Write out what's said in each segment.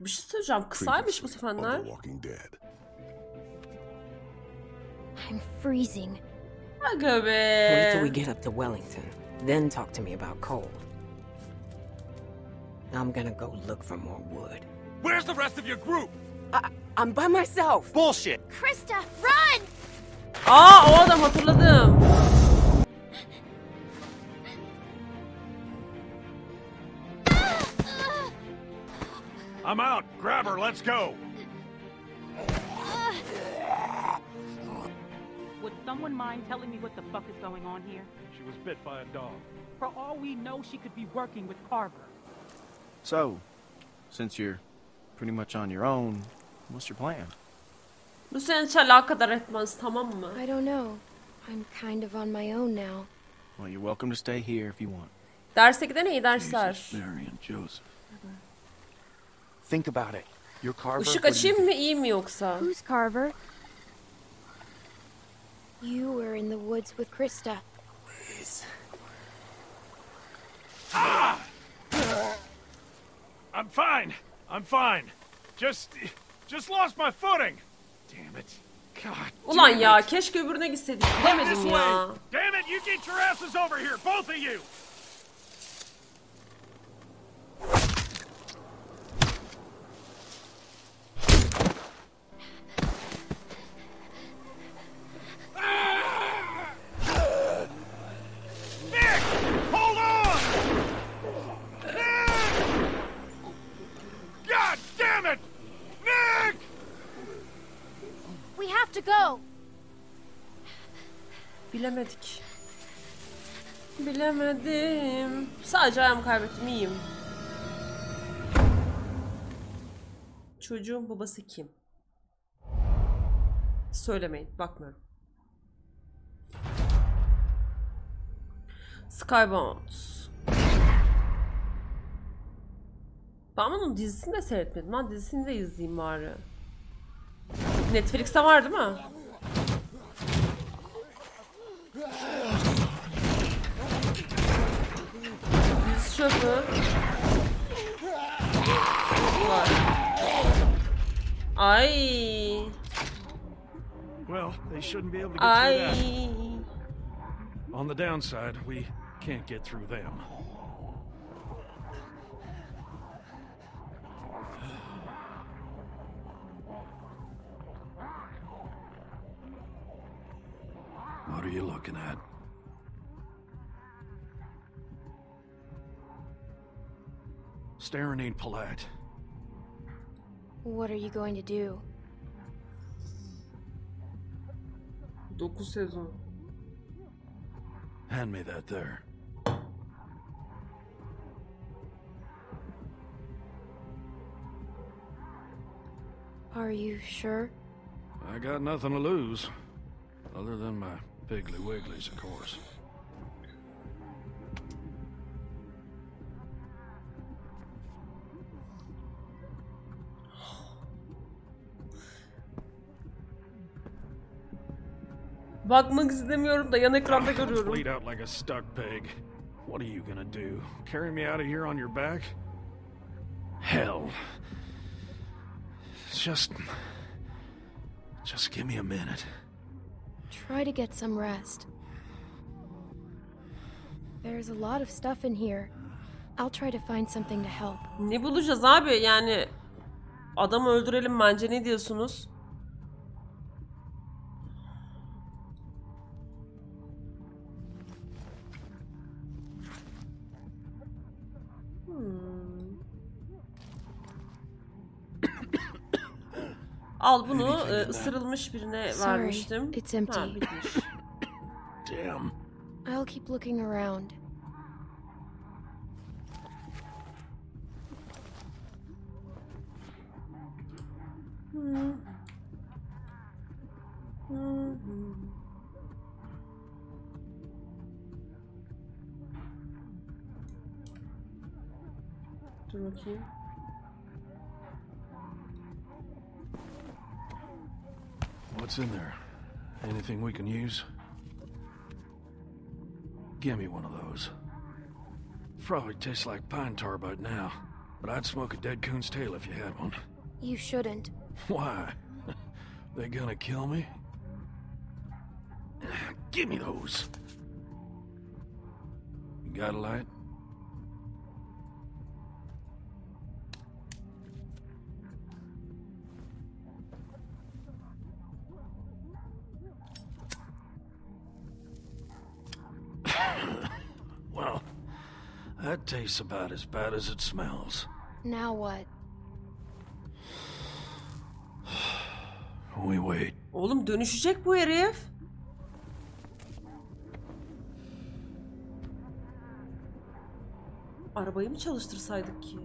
Bir şey söyleyeceğim. Kısaymış bu Previously on seferler. The Walking Dead. I'm freezing. Aga Wait till we get up to Wellington. Then talk to me about coal. I'm gonna go look for more wood. Where's the rest of your group? I, I'm by myself. Bullshit. Christa, run! Aa o adam hatırladım. I'm out. Grab her. Let's go. Would someone mind telling me what the fuck is going on here? She was bit by a dog. For all we know, she could be working with Carver. So, since you're pretty much on your own, what's your plan? Bu seni hiç etmez tamam mı? I don't know. I'm kind of on my own now. Well, you're welcome to stay here if you want. Derse giden iyi dersler. Mary and Joseph. Think about it. You're Carver. Işık açayım mı iyi mi yoksa? Who's Carver? You were in the woods with Krista. I'm fine. I'm fine. Just, just lost my footing. Damn it. God. Ulan ya keşke öbürüne gitseydik. Way. ya. Damn it! You get your asses over here, both of you. Go! Bilemedik. Bilemedim. Sadece ayağımı kaybettim iyiyim. Çocuğun babası kim? Söylemeyin. Bakmıyorum. Skybound. Ben bunun dizisini de seyretmedim. Lan dizisini de izleyeyim bari. Netflix'te var değil mi? Diz çöpü. Var. Ay. Well, they shouldn't be able to get through that. Ay. On the downside, we can't get through them. Are you looking at? Staring ain't polite. What are you going to do? 9 sezon. Hand me that there. Are you sure? I got nothing to lose. Other than my Piggly Wigglies, of course. Bakmak istemiyorum da yan ekranda ah, görüyorum. Bleed out like a stuck pig. What are you gonna do? Carry me out of here on your back? Hell. Just. Just give me a minute. Try to get some rest. There's a lot of stuff in here. I'll try to find something to help. Ne bulacağız abi yani? Adamı öldürelim bence ne diyorsunuz? Al bunu e, ısırılmış birine Sorry, vermiştim. it's Ha, empty. bitmiş. Damn. I'll keep looking around. Dur bakayım. What's in there? Anything we can use? Give me one of those. Probably tastes like pine tar by now. but I'd smoke a dead coon's tail if you had one. You shouldn't. Why? they gonna kill me? Give me those. You got a light? Tastes about as bad as it smells. Now what? We wait. Oğlum dönüşecek bu herif. Arabayı mı çalıştırsaydık ki?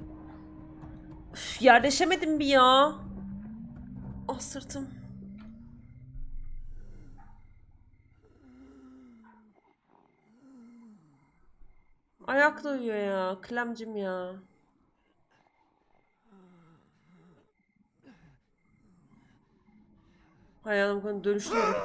Üf, yerleşemedim bir ya. Ah sırtım. Ayak da uyuyor ya. Klemcim ya. Hay anam dönüşüyorum.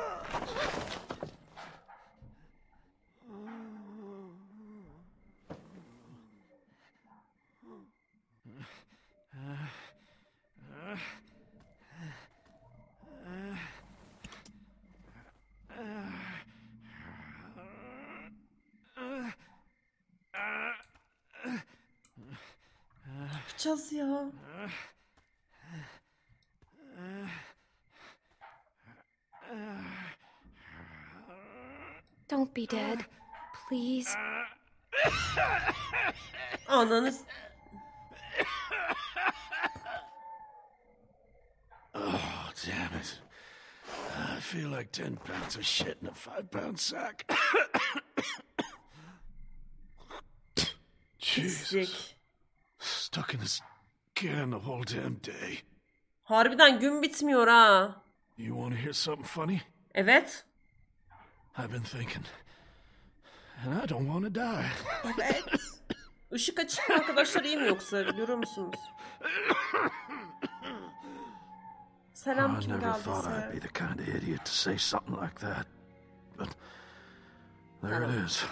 Yapacağız ya? Don't be dead. Please. Ananız. Oh, damn it. I feel like 10 pounds of shit in a 5 pound sack. Jesus. Stuck in can the whole damn day. Harbiden gün bitmiyor ha. You want to hear something funny? Evet. I've been thinking. And I don't want to die. Evet. Işık açık mı arkadaşlar iyi mi yoksa görüyor musunuz? Selam I never thought I'd be the kind of idiot to say something like that. But there it is.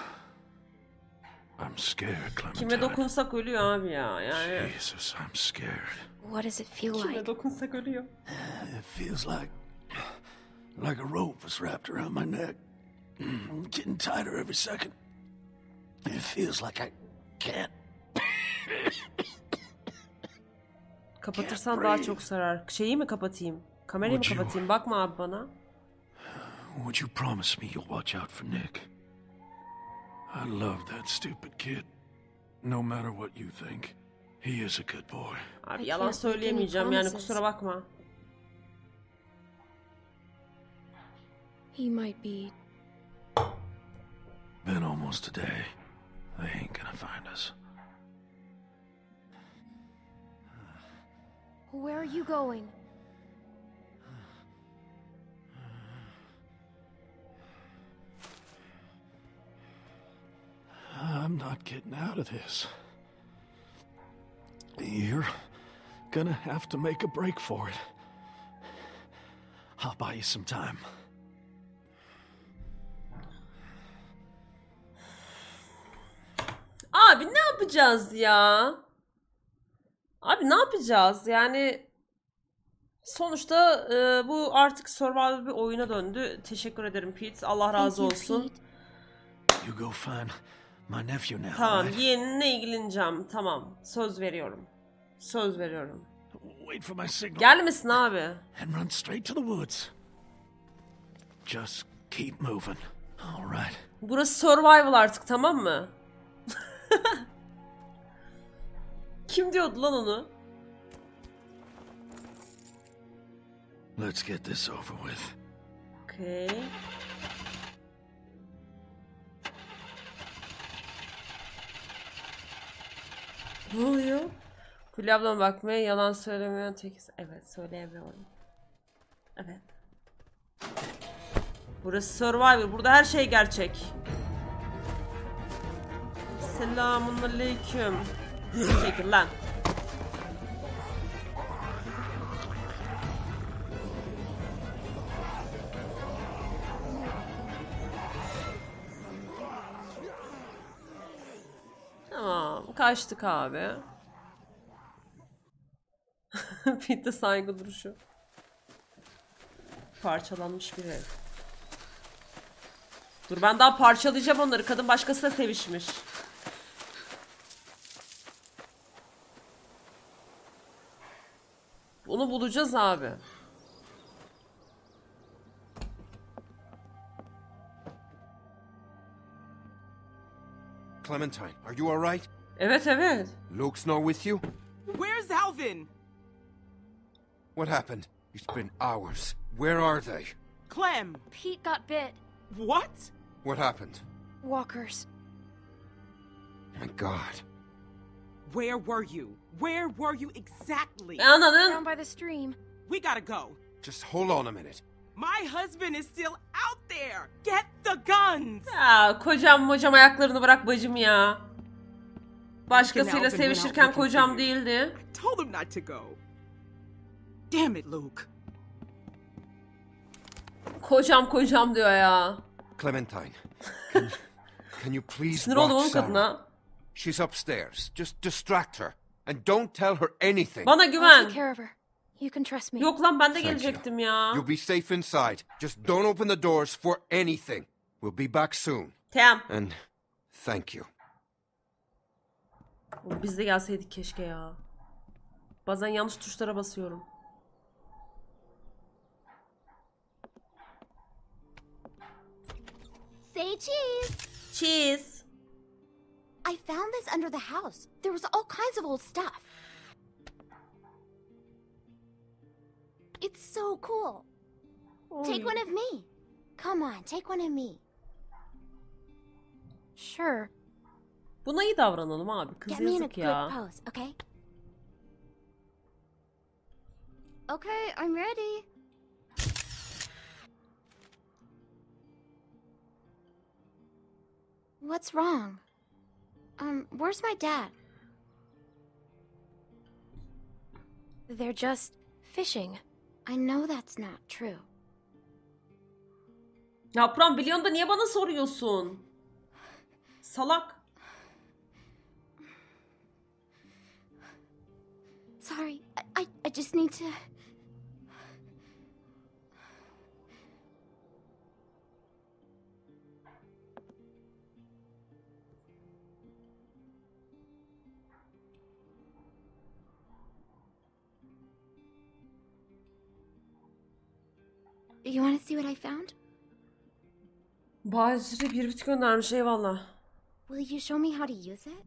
I'm scared, Kime Clementine. dokunsak ölüyor abi ya. Yani Jesus, I'm scared. What does it feel kime like? dokunsak ölüyor. It feels like like a rope was wrapped around my neck. I'm getting tighter every second. It feels like I can't. Kapatırsan daha çok sarar. Şeyi mi kapatayım? Kamerayı mı Would you- kapatayım? Bakma abi bana. Would you promise me you'll watch out for Nick? I love that stupid kid. No matter what you think, he is a good boy. Abi I yalan can't make any söyleyemeyeceğim yani kusura bakma. He might be. Been almost a day. They ain't gonna find us. Where are you going? I'm not getting out of this. You're gonna have to make a break for it. I'll buy you some time. Abi ne yapacağız ya? Abi ne yapacağız? Yani sonuçta e, bu artık survival bir oyuna döndü. Teşekkür ederim Pete. Allah razı olsun. You go find my nephew now. Tamam, right? yeğeninle ilgileneceğim. Tamam, söz veriyorum. Söz veriyorum. Wait for my signal Gelmesin abi. and run straight to the woods. Just keep moving. All right. Burası survival artık tamam mı? Kim diyordu lan onu? Let's get this over with. Okey. Ne oluyor? Fulya ablama bakmaya yalan söylemiyor tek. Evet söyleyemiyorum. Evet. Burası Survivor. Burada her şey gerçek. Selamun aleyküm. Çekil lan. Kaçtık abi. Pete de saygı duruşu. Parçalanmış bir ev. Dur ben daha parçalayacağım onları. Kadın başkasıyla sevişmiş. Onu bulacağız abi. Clementine, are you alright? Evet evet. Luke's not with you? Where's Alvin? What happened? It's been hours. Where are they? Clem. Pete got bit. What? What happened? Walkers. My God. Where were you? Where were you exactly? Ananın. Down by the stream. We gotta go. Just hold on a minute. My husband is still out there. Get the guns. Ya kocam hocam ayaklarını bırak bacım ya. Başkasıyla sevişirken kocam değildi. I told him not to go. Damn it, Luke. Kocam kocam diyor ya. Clementine, can, can you please Sinir oldum Sarah? kadına. She's upstairs. Just distract her. And don't tell her anything. Bana güven. You can trust me. Yok lan ben de gelecektim ya. You'll be safe inside. Just don't open the doors for anything. We'll be back soon. Tamam. And thank you. Oğlum Biz de gelseydik keşke ya. Bazen yanlış tuşlara basıyorum. Say cheese! Cheese. I found this under the house. There was all kinds of old stuff. It's so cool. Take one of me. Come on, take one of me. Sure. Buna iyi davranalım abi. Kız yazık ya. pose, okay? Okay, I'm ready. What's wrong? Um, where's my dad? They're just fishing. I know that's not true. Yaprağım biliyorsun da niye bana soruyorsun? Salak. Sorry, I, I, I just need to. You want to see what I found? Bahçeli bir bit göndermiş eyvallah. Will you show me how to use it?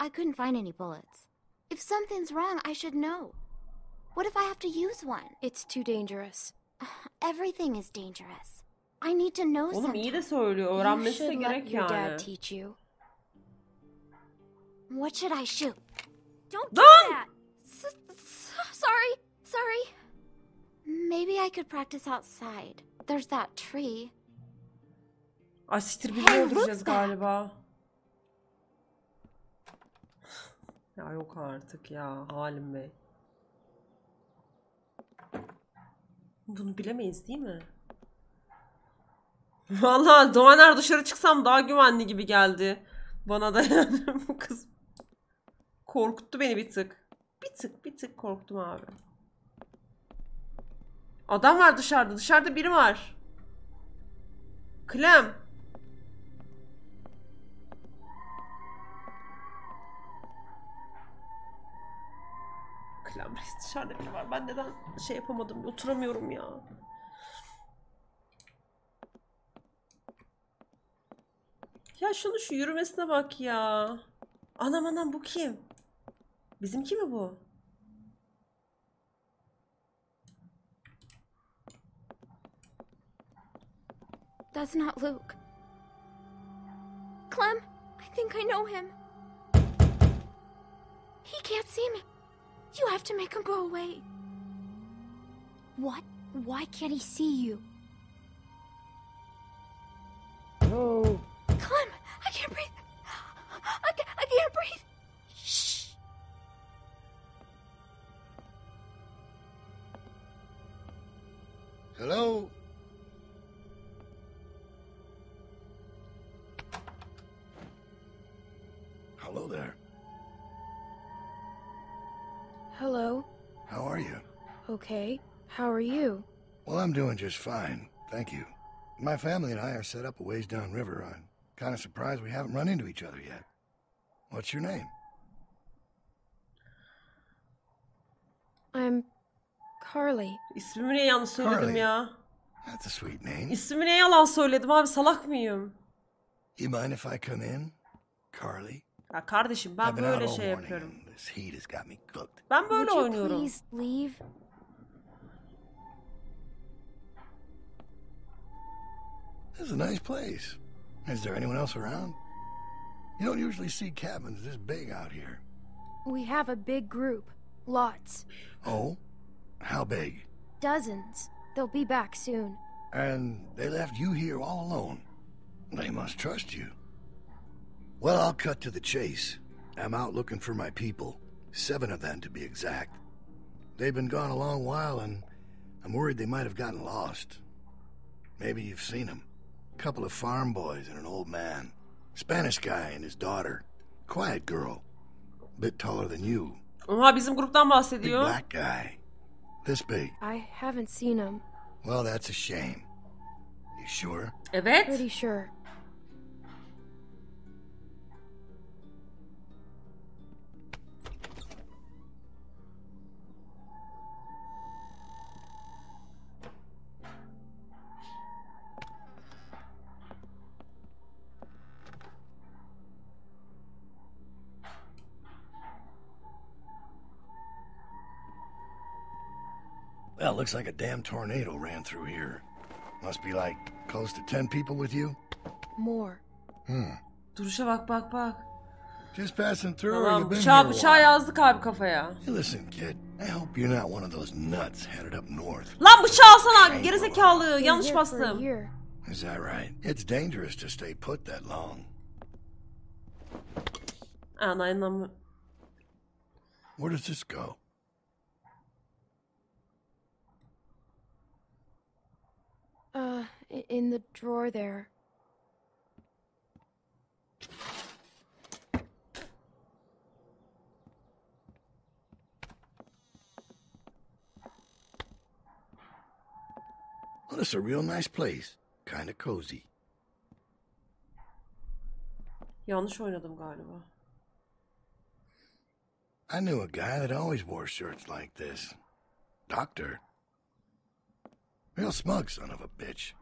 I couldn't find any bullets. If something's wrong, I should know. What if I have to use one? It's too dangerous. Everything is dangerous. I need to know Oğlum something. iyi de söylüyor. You Öğrenmesi de should let gerek your yani. dad teach you. What should I shoot? Don't do Lan! that! S- s- sorry, sorry. Maybe I could practice outside. There's that tree. Ay siktir birini Hey, öldüreceğiz look galiba. Ya yok artık ya Halim Bey. Bunu bilemeyiz değil mi? Vallahi Doğaner dışarı çıksam daha güvenli gibi geldi. Bana da yani bu kız. Korkuttu beni bir tık. Bir tık bir tık korktum abi. Adam var dışarıda. Dışarıda biri var. Clem. Reis dışarıda biri var. Ben neden şey yapamadım? Oturamıyorum ya. Ya şunu şu yürümesine bak ya. Anam anam bu kim? Bizimki mi bu? That's not Luke. Clem, I think I know him. He can't see me. You have to make him go away. What? Why can't he see you? Oh. Clem, I can't breathe. I, ca- I can't breathe. Shh. Hello? Hello? How are you? Okay. How are you? Well, I'm doing just fine. Thank you. My family and I are set up a ways downriver. I'm kind of surprised we haven't run into each other yet. What's your name? I'm Carly. İsmimi ne yanlış söyledim Carly. ya? That's a sweet name. İsmimi ne yalan söyledim abi salak mıyım? You mind if I come in? Carly? Ya kardeşim ben I've been out böyle all şey morning yapıyorum. and this heat has got me cooked. Ben böyle Would you oynuyorum. please leave? This is a nice place. Is there anyone else around? You don't usually see cabins this big out here. We have a big group. Lots. Oh? How big? Dozens. They'll be back soon. And they left you here all alone. They must trust you. Well, I'll cut to the chase. I'm out looking for my people. Seven of them, to be exact. They've been gone a long while, and I'm worried they might have gotten lost. Maybe you've seen them. A Couple of farm boys and an old man. Spanish guy and his daughter. Quiet girl. A Bit taller than you. Oha bizim gruptan Big bahsediyor. black guy. This big. I haven't seen them. Well, that's a shame. You sure? Evet. Pretty sure. Well, looks like a damn tornado ran through here. Must be like close to ten people with you? More. Hmm. Duruşa bak bak bak. Just passing through or you Tamam been bıçağı here a bıçağı while? yazdık abi kafaya. Hey, listen, kid. I hope you're not one of those nuts headed up north. Lan bıçağı alsana gerizekalı Been yanlış a bastım. year. Is that right? It's dangerous to stay put that long. Ana inanmı- Where does this go? Uh, in the drawer there. Well, it's a real nice place. Kind of cozy. Yanlış oynadım galiba. I knew a guy that always wore shirts like this. Doctor. Real smug son of a bitch.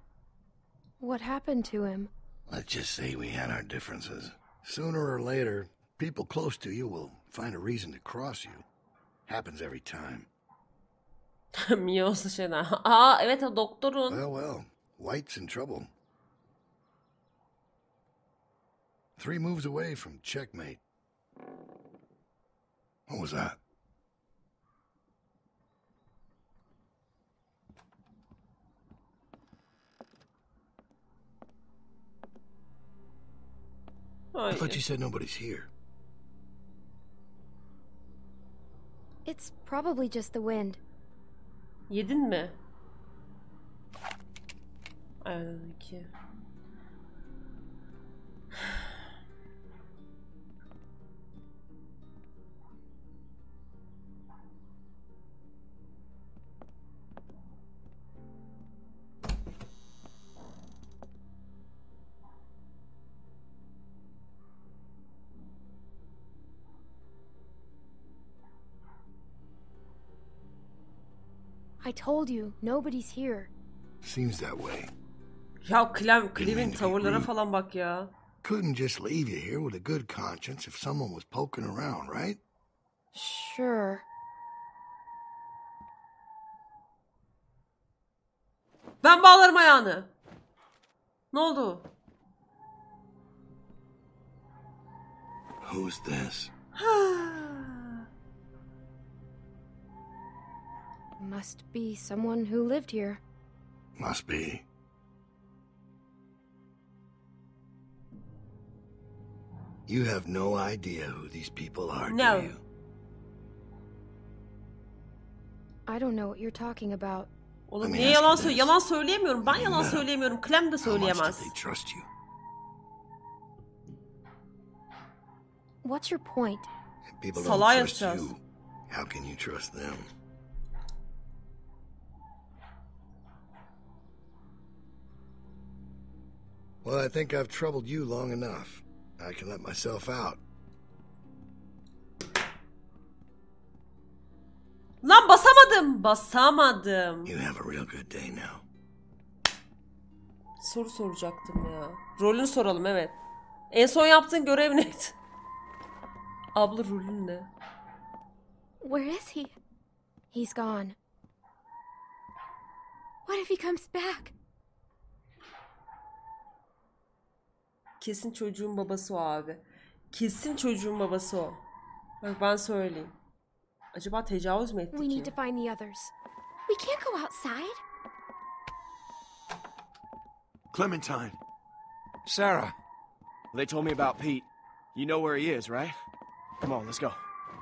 What happened to him? Let's just say we had our differences. Sooner or later, people close to you will find a reason to cross you. Happens every time. Miyoslu şeyler. Aa evet o doktorun. Well, well, White's in trouble. Three moves away from checkmate. What was that? I thought Hayır. you said nobody's here. It's probably just the wind. Yedin mi? Aynen I told you, nobody's here. Seems that way. Ya Clem, Clem'in tavırlara falan bak ya. Couldn't just leave you here with a good conscience if someone was poking around, right? Sure. Ben bağlarım ayağını. Ne oldu? Who's this? Must be someone who lived here. Must be. You have no idea who these people are, No. do you? I don't know what you're talking about. Oğlum Let me niye ask yalan you söyle? this. Yalan söyleyemiyorum. Ben yalan No. söyleyemiyorum. Clem de How much did söyleyemez. they trust you? What's your point? If people Salağa don't trust yazacağız. you, how can you trust them? Well, I think I've troubled you long enough. I can let myself out. Lan basamadım. Basamadım. You have a real good day now. Soru soracaktım ya. Rolünü soralım evet. En son yaptığın görev neydi? Abla rolün ne? Where is he? He's gone. What if he comes back? Kesin çocuğun babası o abi. Kesin çocuğun babası o. Bak ben söyleyeyim. Acaba tecavüz mü etti We need ki? to find the others. We can't go outside. Clementine. Sarah, They told me about Pete. You know where he is, right? Come on, let's go.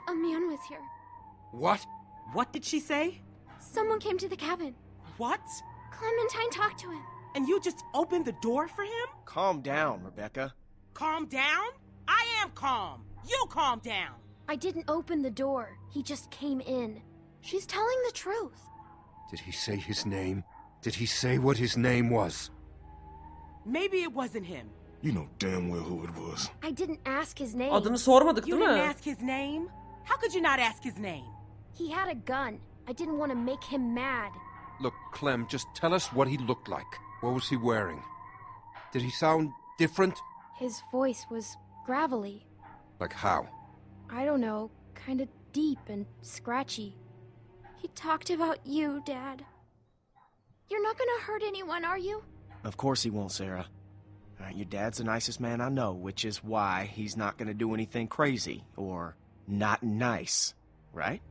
A man was here. what? What did she say? Someone came to the cabin. What? Clementine talked to him. And you just opened the door for him? Calm down, Rebecca. Calm down? I am calm. You calm down. I didn't open the door. He just came in. She's telling the truth. Did he say his name? Did he say what his name was? Maybe it wasn't him. You know damn well who it was. I didn't ask his name. Adını sormadık You değil didn't mi? ask his name? How could you not ask his name? He had a gun. I didn't want to make him mad. Look, Clem, just tell us what he looked like. What was he wearing? Did he sound different? His voice was gravelly. Like how? I don't know, kind of deep and scratchy. He talked about you, Dad. You're not gonna hurt anyone, are you? Of course he won't, Sarah. All right, your dad's the nicest man I know, which is why he's not gonna do anything crazy or not nice, right?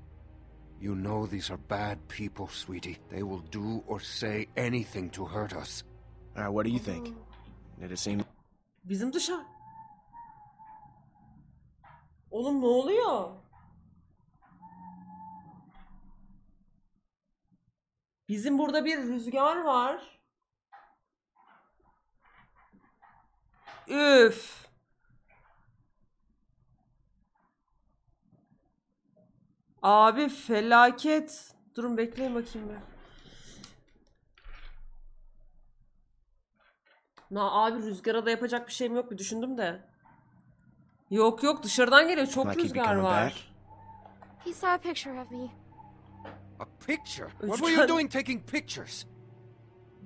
You know these are bad people, sweetie. They will do or say anything to hurt us. All right, what do you think? Did it seem Bizim dışarı. Oğlum ne oluyor? Bizim burada bir rüzgar var. Üf. Abi felaket. Durun bekleyin bakayım bir. Na abi rüzgara da yapacak bir şeyim yok bir düşündüm de. Yok yok dışarıdan geliyor çok rüzgar var. He saw a picture of me. A picture? What were you doing taking pictures?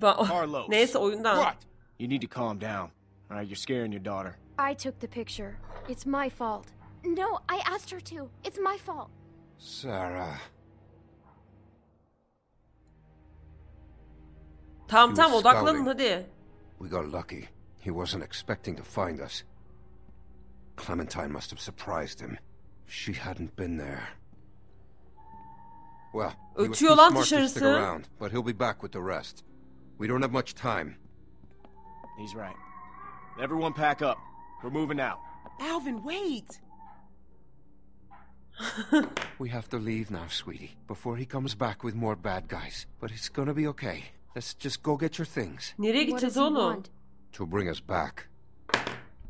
Carlos. Neyse oyundan. What? You need to calm down. All right, you're scaring your daughter. I took the picture. It's my fault. No, I asked her to. It's my fault. Sarah. Tamam He tamam was odaklanın hadi. We got lucky. He wasn't expecting to find us. Clementine must have surprised him. She hadn't been there. Well, he was too Ötüyor lan smart to stick dışarısı. around, but he'll be back with the rest. We don't have much time. He's right. Everyone pack up. We're moving out. Alvin, wait. We have to leave now, sweetie, before he comes back with more bad guys. But it's gonna be okay. Let's just go get your things. Nereye What gideceğiz does he oğlum? want? To bring us back.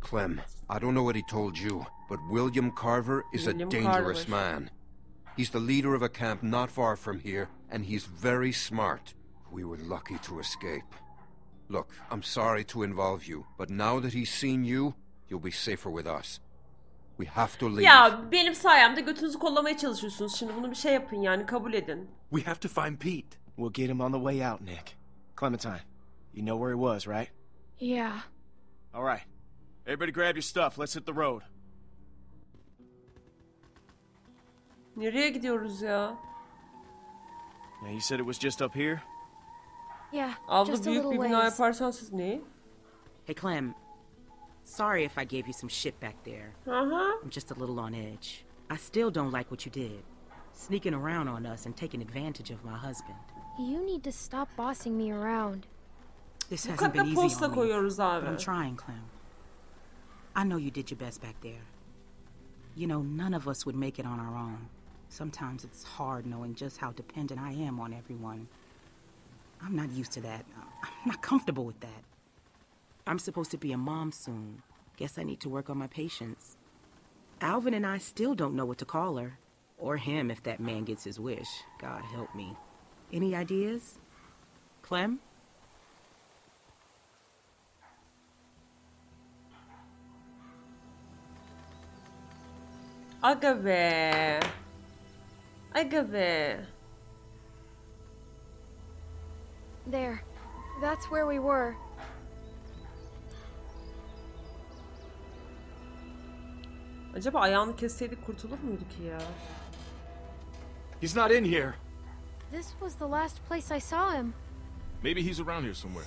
Clem, I don't know what he told you, but William Carver is William a dangerous Carver. man. He's the leader of a camp not far from here, and he's very smart. We were lucky to escape. Look, I'm sorry to involve you, but now that he's seen you, you'll be safer with us. We have to leave. Ya benim sayemde götünüzü kollamaya çalışıyorsunuz. Şimdi bunu bir şey yapın yani kabul edin. We have to find Pete. We'll get him on the way out, Nick. Clementine, you know where he was, right? Yeah. All right. Everybody grab your stuff. Let's hit the road. Nereye gidiyoruz ya? Now, you said it was just up here? Yeah. Abla just a büyük bir bina ways. yaparsan siz ne? Hey, Clem. Sorry if I gave you some shit back there. Aha. I'm just a little on edge. I still don't like what you did. Sneaking around on us and taking advantage of my husband. You need to stop bossing me around. This hasn't been kadar easy posta on me. koyuyoruz But. I'm trying, Clem. I know you did your best back there. You know, none of us would make it on our own. Sometimes it's hard knowing just how dependent I am on everyone. I'm not used to that. I'm not comfortable with that. I'm supposed to be a mom soon. Guess I need to work on my patience. Alvin and I still don't know what to call her. Or him if that man gets his wish. God help me. Any ideas? Clem? Agave. Agave. There. That's where we were. Acaba ayağını kesseydik kurtulur muyduk ya? He's not in here. This was the last place I saw him. Maybe he's around here somewhere.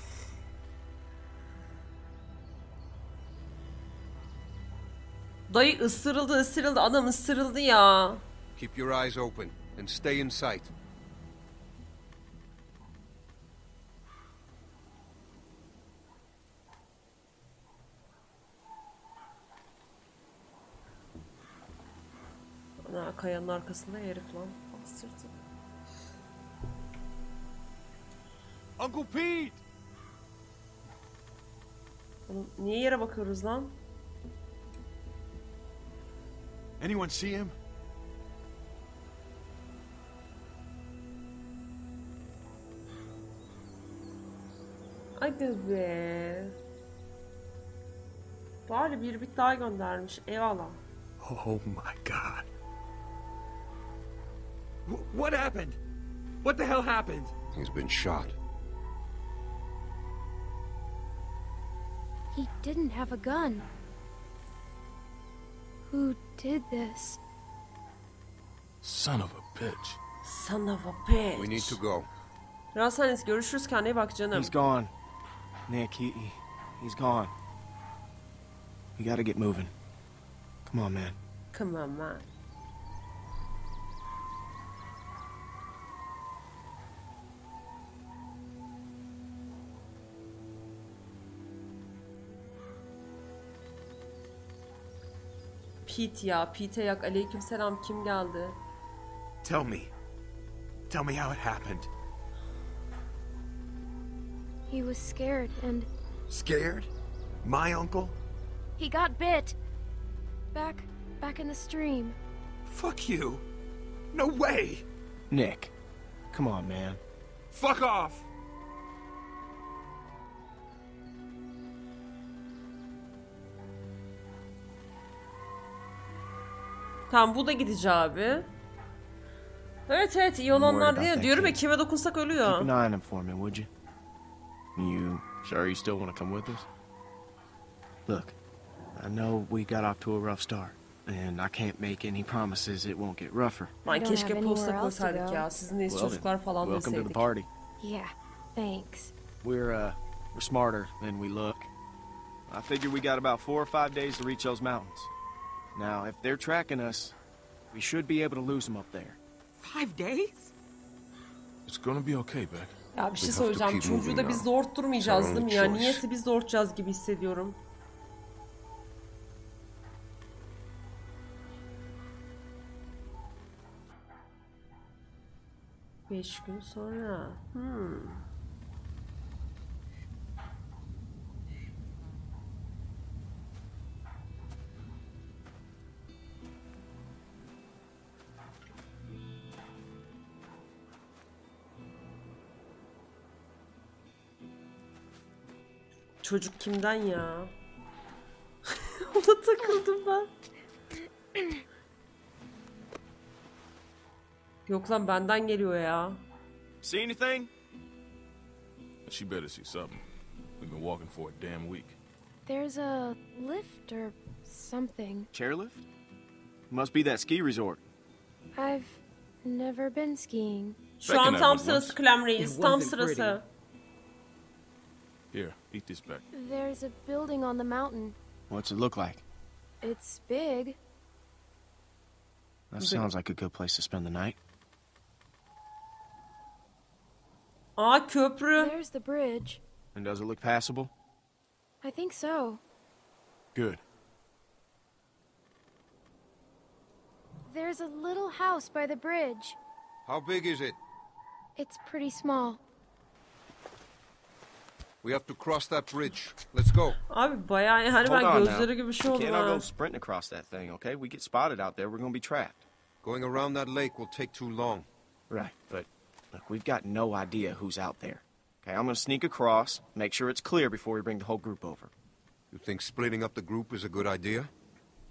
Dayı ısırıldı ısırıldı adam ısırıldı ya. Keep your eyes open and stay in sight. Ana kayanın arkasında herif lan. Bastırdı. Uncle Pete! Oğlum niye yere bakıyoruz lan? Anyone see him? Aga be. Bari bir bit daha göndermiş. Eyvallah. Oh my god. Wh- what happened? What the hell happened? He's been shot. He didn't have a gun. Who did this? Son of a bitch. Son of a bitch. We need to go. Rasanes görüşürüz kendine iyi bak canım. He's gone. Nick, he, he he's gone. We gotta get moving. Come on, man. Come on man. Pete ya, Pete'e yak. Aleykümselam kim geldi? Tell me. Tell me how it happened. He was scared and Scared? My uncle? he got bit. Back back in the stream. Fuck you. No way. Nick, come on, man. Fuck off. Tamam bu da gidici abi. Evet evet iyi olanlar diye diyorum ya kime dokunsak Keep ölüyor. an eye on him for me, would you? You sure you still want to come with us? Look, I know we got off to a rough start, and I can't make any promises it won't get rougher. Lan keşke posta koysaydık ya. Sizinleyiz Well çocuklar falan welcome to the party. Yeah, thanks. We're uh, we're smarter than we look. I figure we got about four or five days to reach those mountains. Now, if they're tracking us, we should be able to lose them up there. Five days? It's gonna be okay, Beck. Ya bir şey keep Çocuğu da biz It's our değil mi ya? Niyeyse biz doğurtacağız gibi hissediyorum. Beş gün sonra. Hmm. Çocuk kimden ya? Ona takıldım ben. Yok lan benden geliyor ya. See anything? She better see something. We've been walking for a damn week. There's a lift or something. Chairlift? Must be that ski resort. I've never been skiing. Şu an tam sırası. Clem Reis. Tam sırası. Here, eat this back. There's a building on the mountain. What's it look like? It's big. That sounds like a good place to spend the night. Aa köprü. There's the bridge. And does it look passable? I think so. Good. There's a little house by the bridge. How big is it? It's pretty small. We have to cross that bridge. Let's go. Abi bayağı yani Hold ben on gözleri now. gibi bir şey We oldum can't go sprinting across that thing, okay? We get spotted out there, we're gonna be trapped. Going around that lake will take too long. Right, but look, we've got no idea who's out there. Okay, I'm gonna sneak across, make sure it's clear before we bring the whole group over. You think splitting up the group is a good idea?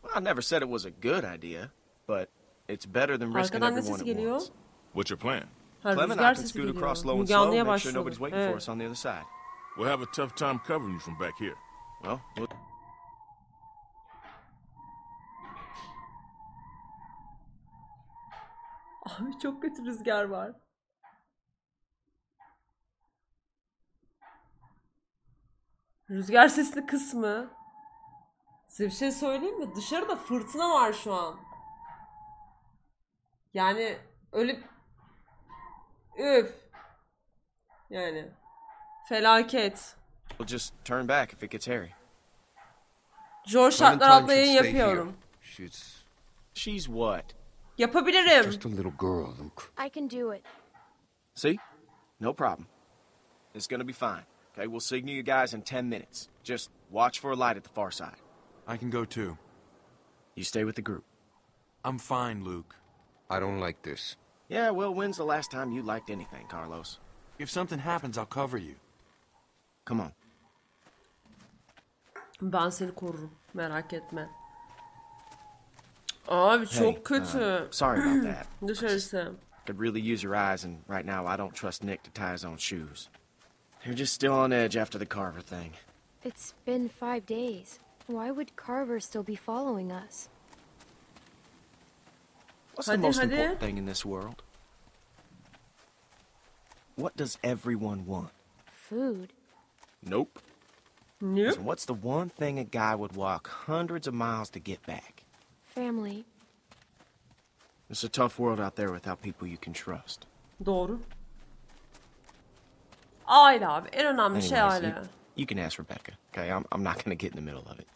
Well, I never said it was a good idea. but it's better than risking Arkadan ne everyone ses at geliyor? once. What's your plan? Ha, Clem and I can scoot across low and slow, make sure nobody's waiting for us on the other side. We'll have a tough time covering you from back here. Well, we'll Abi çok kötü rüzgar var. Rüzgar sesli kısmı. Size bir şey söyleyeyim mi? Dışarıda fırtına var şu an. Yani öyle üf. Yani felaket. we'll just turn back if it gets hairy. Zor şartlar altında yayın yapıyorum. She's She's what? Yapabilirim. just a little girl, Luke. I can do it. See? No problem. It's gonna be fine. Okay, we'll signal you guys in 10 minutes. Just watch for a light at the far side. I can go too. You stay with the group. I'm fine, Luke. I don't like this. Yeah, well, when's the last time you liked anything, Carlos? If something happens, I'll cover you. Come on. Ben seni korurum. Merak etme. Abi çok Hey, kötü. uh, sorry about that. Dışarısı. Could really use your eyes, and right now I don't trust Nick to tie his own shoes. They're just still on edge after the Carver thing. It's been five days. Why would Carver still be following us? What's Hadi, the most hadi. important thing in this world? What does everyone want? Food. Nope. Nope. Listen, what's the one thing a guy would walk hundreds of miles to get back? Family. It's a tough world out there without people you can trust. Doğru. Aile abi. En önemli şey Anyways, aile. you, you can ask Rebecca, okay? I'm, I'm not gonna get in the middle of it.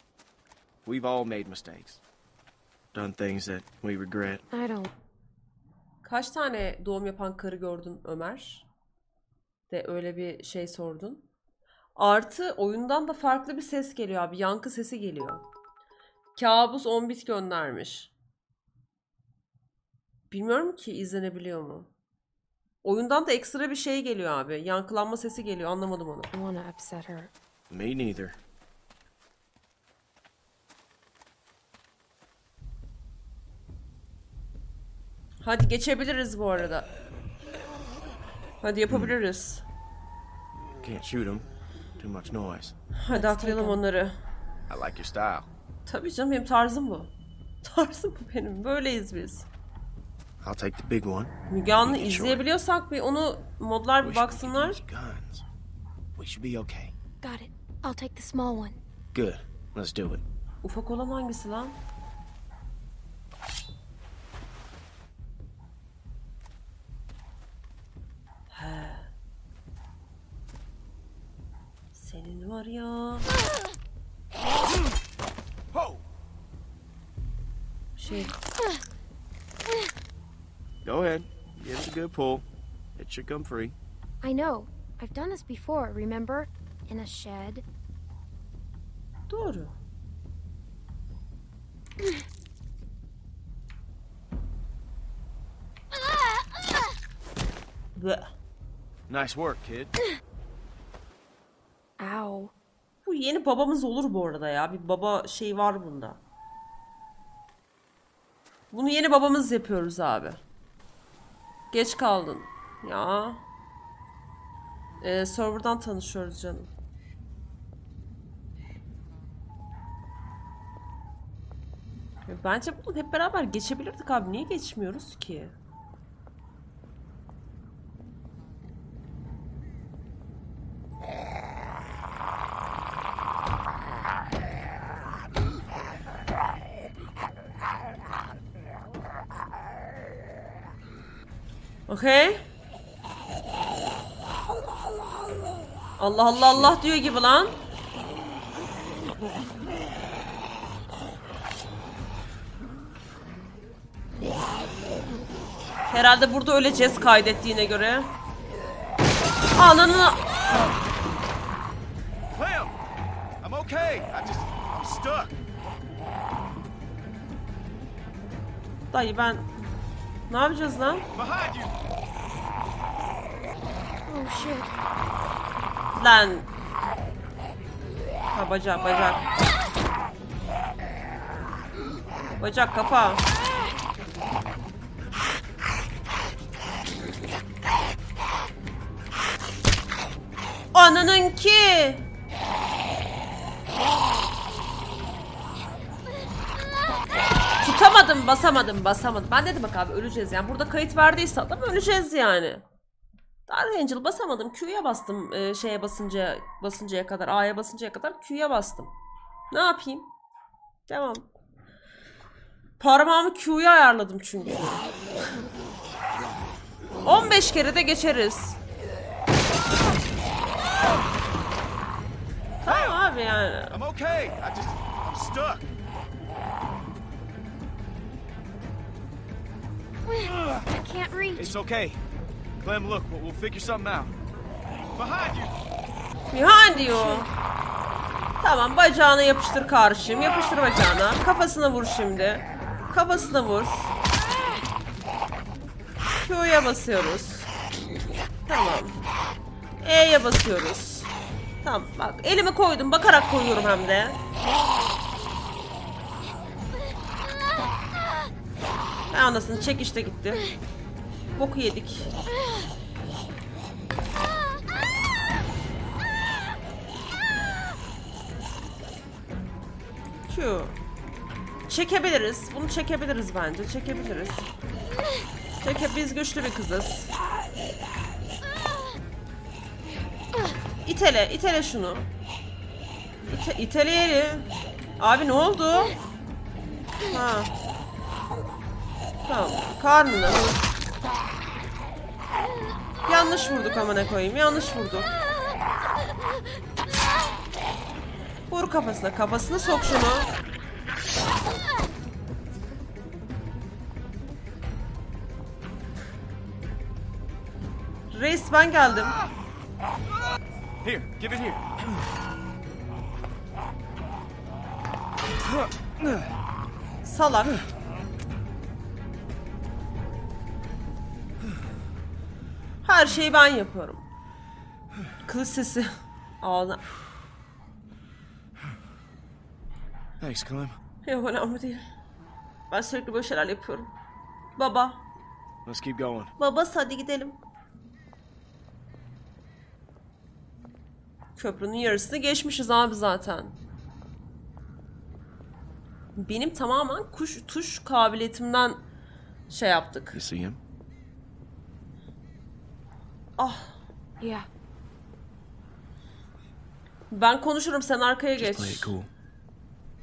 We've all made mistakes. Done things that we regret. I don't. Kaç tane doğum yapan karı gördün Ömer? De öyle bir şey sordun. Artı oyundan da farklı bir ses geliyor abi. Yankı sesi geliyor. Kabus 10 bit göndermiş. Bilmiyorum ki izlenebiliyor mu? Oyundan da ekstra bir şey geliyor abi. Yankılanma sesi geliyor. Anlamadım onu. Me neither. Hadi geçebiliriz bu arada. Hadi yapabiliriz. Can't shoot him. Too much noise. Hadi aklayalım onları. I like your style. Tabii canım benim tarzım bu. Tarzım bu benim. Böyleyiz biz. I'll take the big one. Müge Anlı izleyebiliyorsak bir onu modlar bir baksınlar. We should be okay. Got it. I'll take the small one. Good. Let's do it. Ufak olan hangisi lan? Senin var ya. Şey, Go ahead. Give it a good pull. It should come free. I know. I've done this before, remember? In a shed. doğru. Nice work, kid. Yeni babamız olur bu arada ya. Bir baba şey var bunda. Bunu yeni babamız yapıyoruz abi. Geç kaldın. Ya. Ee, serverdan tanışıyoruz canım. Bence bunu hep beraber geçebilirdik abi. Niye geçmiyoruz ki? Okey. Allah Allah Allah diyor gibi lan. Herhalde burada öleceğiz kaydettiğine göre. Ananı... Clem! I'm okay. I just, I'm stuck. Dayı ben... Ne yapacağız lan? shit. Şey Lan. Ha bacak bacak. Bacak kafa. Ananın ki. Tutamadım basamadım basamadım. Ben dedim bak abi öleceğiz yani. Burada kayıt verdiyse adam öleceğiz yani. Dark Angel basamadım. Q'ya bastım e, şeye basınca basıncaya kadar, A'ya basıncaya kadar Q'ya bastım. Ne yapayım? Devam. Parmağımı Q'ya ayarladım çünkü. 15 kere de geçeriz. Tamam abi yani. I'm okay. I just I'm stuck. I can't reach. It's okay. Clem, look, we'll, figure something out. Behind you. Behind diyor. Tamam bacağına yapıştır karşım. Yapıştır bacağına. Kafasına vur şimdi. Kafasına vur. Q'ya basıyoruz. Tamam. E'ye basıyoruz. Tamam bak elimi koydum. Bakarak koyuyorum hem de. Hay anasını çek işte gitti. Boku yedik. Q. Çekebiliriz. Bunu çekebiliriz bence. Çekebiliriz. Çeke biz güçlü bir kızız. İtele, itele şunu. İte, iteleyelim. Abi ne oldu? Ha. Tamam. Karnına. Yanlış vurduk amına koyayım. Yanlış vurduk. Vur kafasına. Kafasına sok şunu. Reis ben geldim. Here, give it here. Salak. Her şeyi ben yapıyorum. Kılıç sesi. Ağla. Thanks, Clem. Yok önemli değil. Ben sürekli böyle şeyler yapıyorum. Baba. Let's keep going. Baba hadi gidelim. Köprünün yarısını geçmişiz abi zaten. Benim tamamen kuş tuş kabiliyetimden şey yaptık. You see him? Ah Yeah. ben konuşurum sen arkaya geç. Play it cool.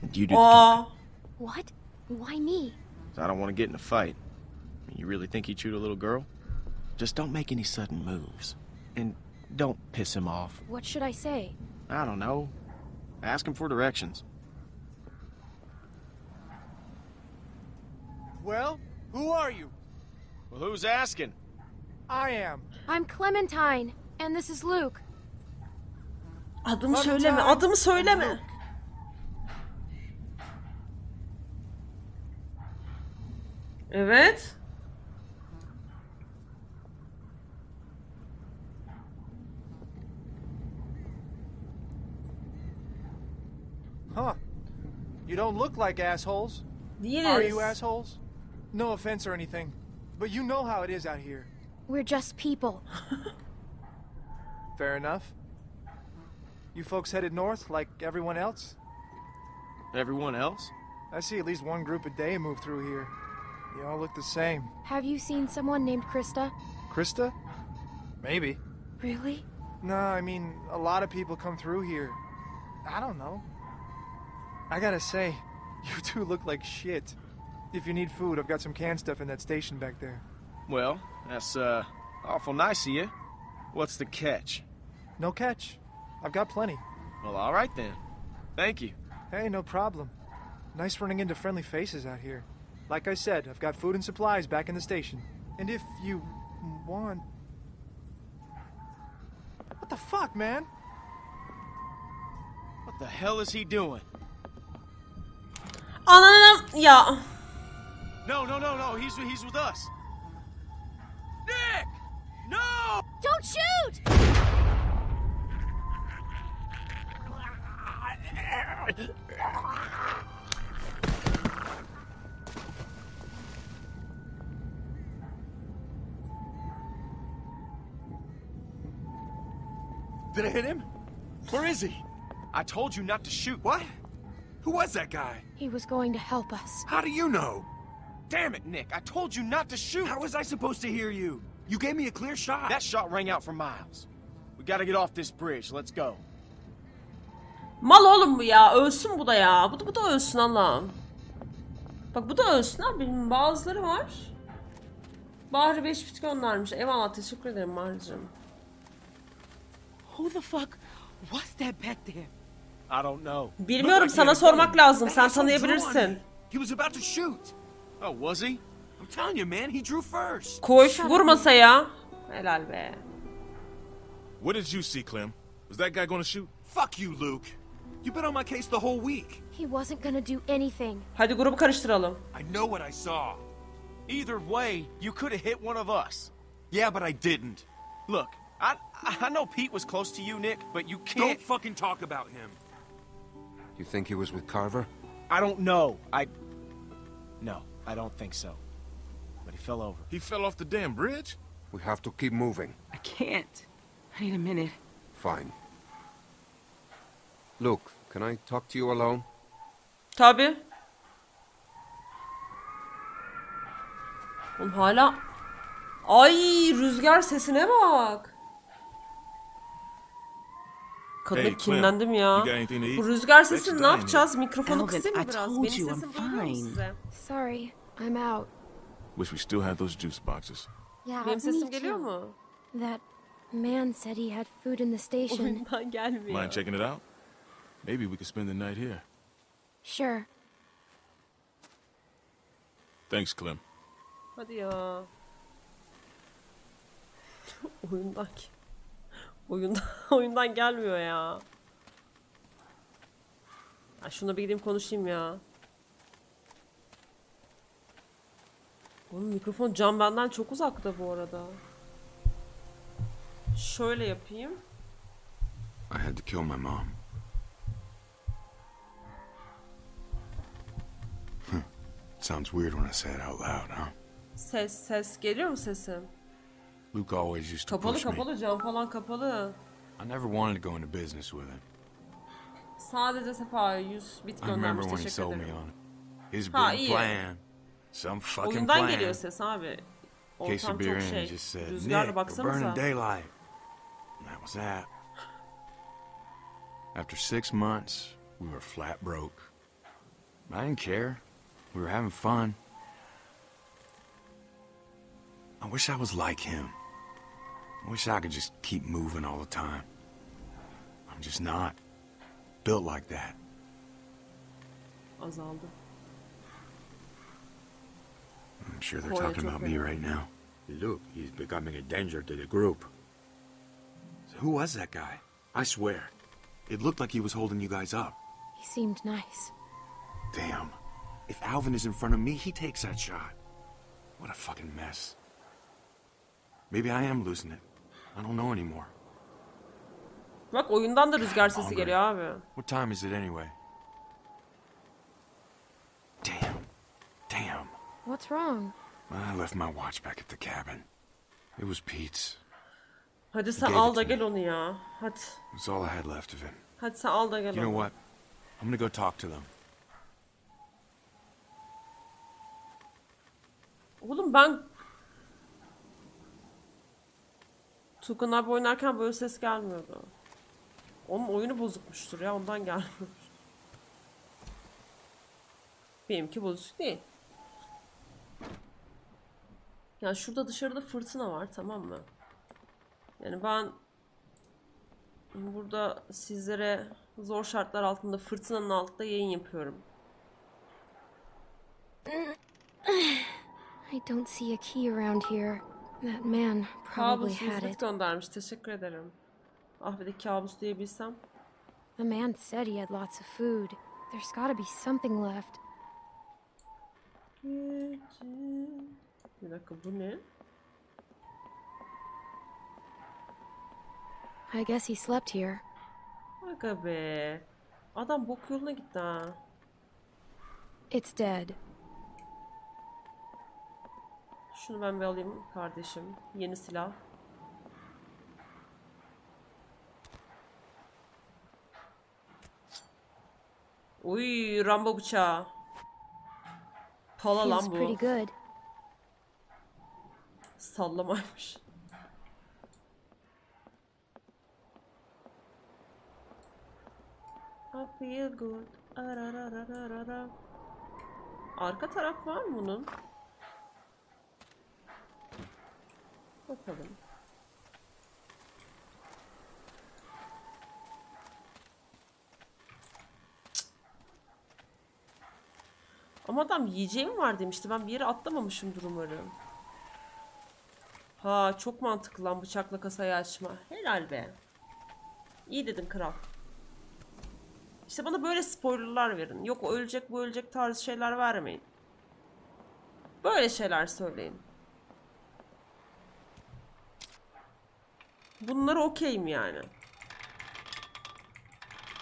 And you do the Aa, talking. What? Why me? 'Cause I don't want to get in a fight. You really think he chewed a little girl? Just don't make any sudden moves. And don't piss him off. What should I say? I don't know. Ask him for directions. Well, who are you? Well, who's asking? I am. I'm Clementine, and this is Luke. adımı söyleme, adımı söyleme. Evet. Huh. You don't look like assholes. Değiliz. Are you assholes? No offense or anything, but you know how it is out here. We're just people. Fair enough. You folks headed north like everyone else? Everyone else? I see at least one group a day move through here. You all look the same. Have you seen someone named Christa? Christa? Maybe. Really? No, I mean, a lot of people come through here. I don't know. I gotta say, you two look like shit. If you need food, I've got some canned stuff in that station back there. Well, that's uh awful nice of you. What's the catch? No catch. I've got plenty. Well, all right then. Thank you. Hey, no problem. Nice running into friendly faces out here. Like I said, I've got food and supplies back in the station. And if you want. What the fuck, man? What the hell is he doing? Ananım ya. No, no, no, no. He's he's with us. I told you not to shoot. What? Who was that guy? He was going to help us. How do you know? Damn it, Nick. I told you not to shoot. How was I supposed to hear you? You gave me a clear shot. That shot rang out for miles. We gotta get off this bridge. Let's go. Mal oğlum bu ya. Ölsün bu da ya. Bu da, bu da ölsün Allah'ım. Bak bu da ölsün abi. Bazıları var. Bahri 5 bit göndermiş. Eyvallah teşekkür ederim Bahricim. Who the fuck was that back there? I don't know. Bilmiyorum he sana had a gun. sormak lazım. Sen asshole drew on tanıyabilirsin. He was about to shoot. Oh, was he? I'm telling you, man, he drew first. Koş vur masaya. Helal be. What did you see, Clem? Was that guy gonna shoot? Fuck you, Luke. You've been on my case the whole week. He wasn't gonna do anything. Hadi grubu karıştıralım. I know what I saw. Either way, you could have hit one of us. Yeah, but I didn't. Look, I I know Pete was close to you, Nick, but you can't. Don't fucking talk about him. You think he was with Carver? I don't know. I. No, I don't think so. But he fell over. He fell off the damn bridge? We have to keep moving. I can't. I need a minute. Fine. Luke, can I talk to you alone? Tabi. Oğlum hala... Ay rüzgar sesine bak. Kadına Hey, Clem, kinlendim ya. you got anything to eat? Bu rüzgar Bet sesini ne yapacağız? Mikrofonu Alvin, kısayım mı I biraz? told Benim you I'm sesim duyuluyor mu fine. size? Sorry, I'm out. Wish we still had those juice boxes. Yeah, Benim me sesim geliyor too. mu? That man said he had food in the station. Oyundan gelmiyor. Mind checking it out? Maybe we could spend the night here. Sure. Thanks, Clem. Hadi ya. oyundan oyundan oyundan gelmiyor ya. Ya şuna bir gideyim konuşayım ya. Oğlum mikrofon cam benden çok uzakta bu arada. Şöyle yapayım. I had to kill my mom. Sounds weird when I say it out loud, huh? Ses ses geliyor mu sesim? Luke always used to Kapalı push me. kapalı cam falan kapalı. I never wanted to go into business with him. Sadece Sefa 100 bit I remember göndermiş when he teşekkür sold me ederim. on it. His Ha, big iyi. plan. Some fucking Oyundan plan. geliyor ses abi. Case of beer çok şey. and just said, Rüzgarla Nick, we're baksanıza. burning daylight. And that was that. After six months, we were flat broke. I didn't care. We were having fun. I wish I was like him. I wish I could just keep moving all the time. I'm just not built like that. Azaldı. I'm sure they're talking about me right now. Look, he's becoming a danger to the group. So who was that guy? I swear. It looked like he was holding you guys up. He seemed nice. Damn. If Alvin is in front of me, he takes that shot. What a fucking mess. Maybe I am losing it. I don't know anymore. Bak oyundan da rüzgar sesi geliyor abi. What time is it anyway? Damn. Damn. What's wrong? I left my watch back at the cabin. It was Pete's. Hadi sen al da gel onu ya. Hadi. It's all I had left of it. Hadi sen al da gel You know what? I'm gonna go talk to them. Oğlum ben... Tukan abi oynarken böyle ses gelmiyordu. Onun oyunu bozukmuştur ya ondan gelmiyor. Benimki bozuk değil. Ya şurada dışarıda fırtına var tamam mı? Yani ben burada sizlere zor şartlar altında fırtınanın altında yayın yapıyorum. I don't see a key around here. That man probably had it. göndermiş. Teşekkür ederim. Ah bir de kabus diyebilsem. The man said he had lots of food. There's gotta be something left. Bir dakika bu ne? I guess he slept here. Aga be. Adam bok yoluna gitti ha. It's dead. Şunu ben bir alayım kardeşim. Yeni silah. Uy, Rambo bıçağı. Pala lan bu. Sallamaymış. I feel good. Ararararara. Arka taraf var mı bunun? Bakalım. Ama adam yiyeceğim var demişti. Ben bir yere atlamamışımdır umarım. Ha çok mantıklı lan bıçakla kasayı açma. Helal be. İyi dedin kral. İşte bana böyle spoilerlar verin. Yok ölecek bu ölecek tarzı şeyler vermeyin. Böyle şeyler söyleyin. Bunları okeyim yani.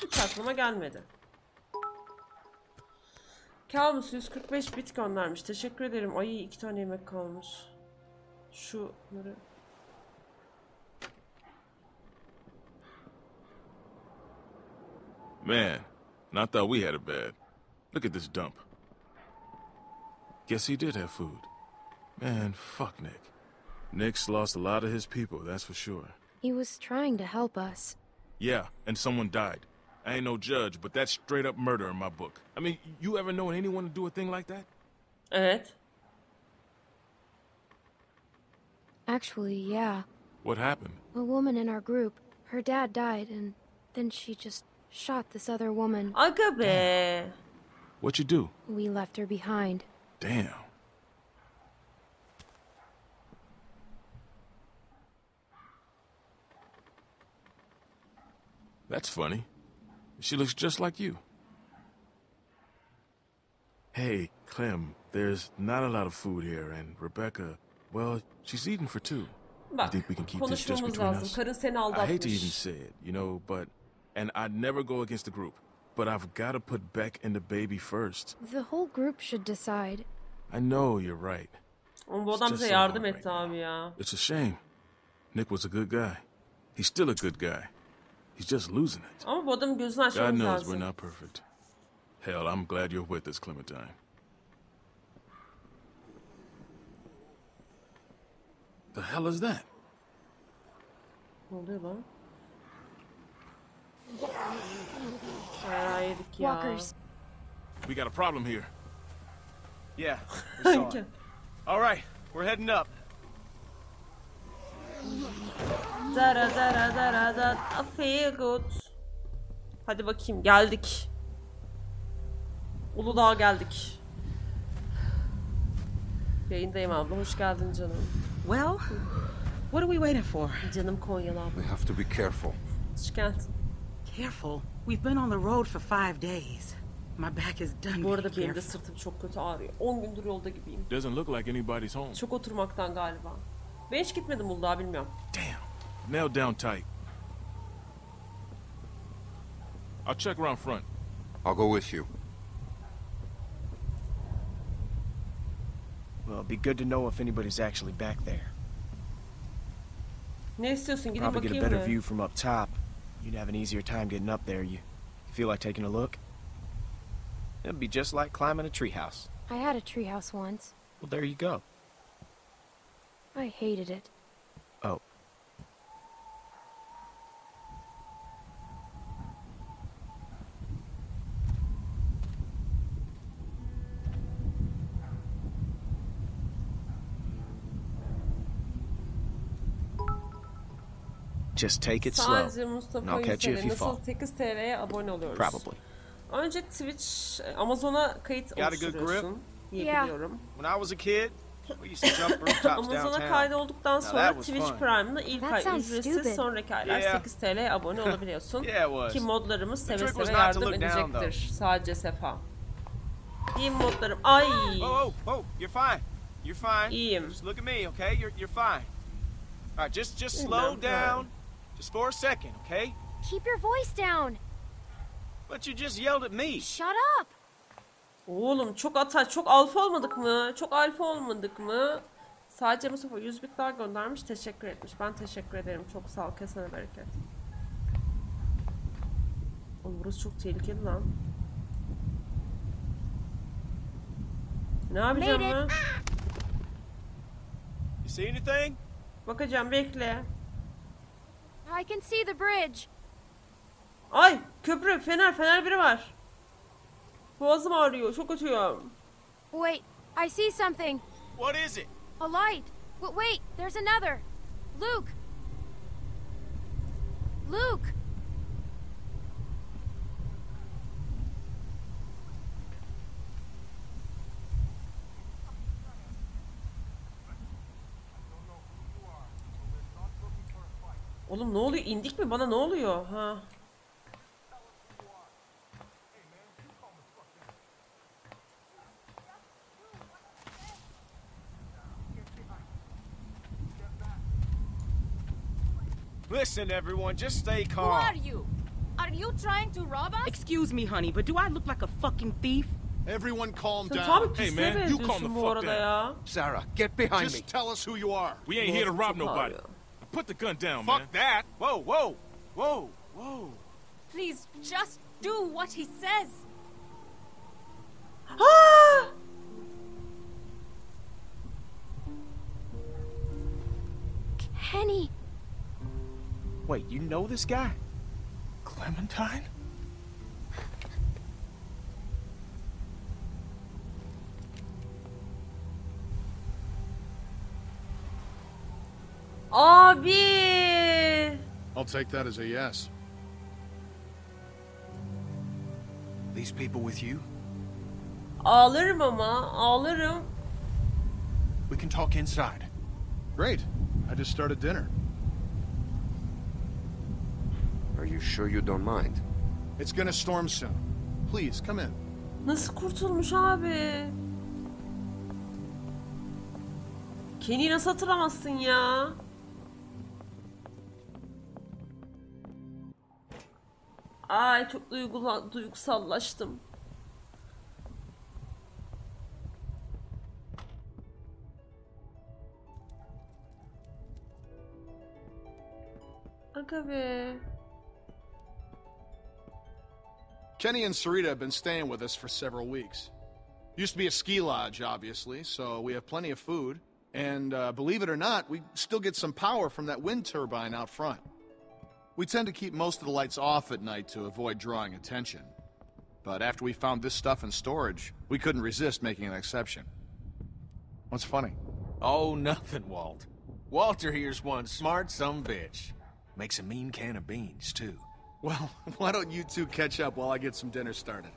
Hiç aklıma gelmedi. Kabus 145 bit göndermiş. Teşekkür ederim. Ay iki tane yemek kalmış. Şunları. Man, and I thought we had it bad. Look at this dump. Guess he did have food. Man, fuck Nick. Nick's lost a lot of his people, that's for sure. He was trying to help us. Yeah, and someone died. I ain't no judge, but that's straight up murder in my book. I mean, you ever known anyone to do a thing like that? Evet. Actually, yeah. What happened? A woman in our group. Her dad died, and then she just shot this other woman. Aga be. What you do? We left her behind. Damn. That's funny. She looks just like you. Hey, Clem, there's not a lot of food here, and Rebecca, well, she's eating for two. I think we can keep this just konuşmamız between lazım. us. Karın seni I hate to even aldatmış. say it, you know, but and I'd never go against the group, but I've got to put Beck and the baby first. The whole group should decide. I know you're right. Ama bu It's adam just bize so yardım hard etti abi ya. It's a shame. Nick was a good guy. He's still a good guy. He's just losing it. Ama bu adamın gözünü God açmamız knows lazım. we're not perfect. Hell, I'm glad you're with us, Clementine. The hell is that? Ne oluyor lan? Bayağı yedik ya. Walkers. We got a problem here. Yeah, we saw it. All right, we're heading up. Dara dara dara da I feel good. Hadi bakayım geldik. Uludağ'a geldik. Yayındayım abla hoş geldin canım. Well, what are we waiting for? Canım Konyalı abla. We have to be careful. Geldin. Careful. We've been on the road for five days. My back is done Bu arada benim de sırtım çok kötü ağrıyor. 10 gündür yolda gibiyim. Doesn't look like anybody's home. Çok oturmaktan galiba. Ben hiç gitmedim Uludağ'a bilmiyorum. Nailed down tight. I'll check around front. I'll go with you. Well, it'd be good to know if anybody's actually back there. Ne istiyorsun gideyim Probably get a better view from up top. You'd have an easier time getting up there. You, you feel like taking a look? It'd be just like climbing a treehouse. I had a treehouse once. Well, there you go. I hated it. Oh. Just take it slow. Sadece Mustafa I'll catch you if you fall. nasıl 8 TL'ye abone oluyoruz. Probably. Önce Twitch, Amazon'a kayıt oluşturuyorsun diye Yeah. biliyorum. When I was a kid, we used to jump rooftops Amazon'a kaydolduktan sonra Twitch. Prime'da ilk ay ücretsiz, sonraki aylar Yeah. 8 TL'ye abone olabiliyorsun. Yeah, it was. Ki modlarımız seve seve yardım edecektir. Sadece sefa. İyiyim modlarım. Ay! Oh, oh, oh, you're fine. You're fine. İyiyim. Just look at me, okay? You're you're fine. All right, just just slow down, Just for a second, okay? Keep your voice down. But you just yelled at me. Shut up. Oğlum çok atar, çok alfa olmadık mı? Çok alfa olmadık mı? Sadece Mustafa 100 bit daha göndermiş, teşekkür etmiş. Ben teşekkür ederim. Çok sağ ol. Kesene bereket. Oğlum burası çok tehlikeli lan. Ne yapacağım ben? You see anything? Bakacağım bekle. I can see the bridge. Ay köprü fener fener biri var. Boğazım ağrıyor çok kötüyüm. Wait, I see something. What is it? A light. W- wait, there's another. Luke. Luke. Oğlum ne oluyor indik mi bana ne oluyor ha? Listen, everyone, just stay calm. Who are you? Are you trying to rob us? Excuse me, honey, but do I look like a fucking thief? Everyone calm Sen down. tam pisliğe benziyorsun bu arada ya. Sarah, get behind Just me. tell us who you are. We ain't here to rob Boğazım çok nobody. Ağrıyor. Put the gun down, Fuck man. that! Whoa, whoa, whoa, whoa. Please, just do what he says. Ha! Kenny. Wait, you know this guy? Clementine? Abi. I'll take that as a yes. These people with you? Ağlarım ama ağlarım. We can talk inside. Great. I just started dinner. Are you sure you don't mind? It's gonna storm soon. Please, come in. Nasıl kurtulmuş abi? Kenny'i nasıl hatırlamazsın ya? Ay çok duygusallaştım. Kenny and Sarita have been staying with us for several weeks. Used to be a ski lodge, obviously, so we have plenty of food. And uh, believe it or not, we still get some power from that wind turbine out front. We tend to keep most of the lights off at night to avoid drawing attention. But after we found this stuff in storage, we couldn't resist making an exception. What's funny? Oh, nothing, Walt. Walter here's one smart some bitch. Makes a mean can of beans, too. Well, why don't you two catch up while I get some dinner started?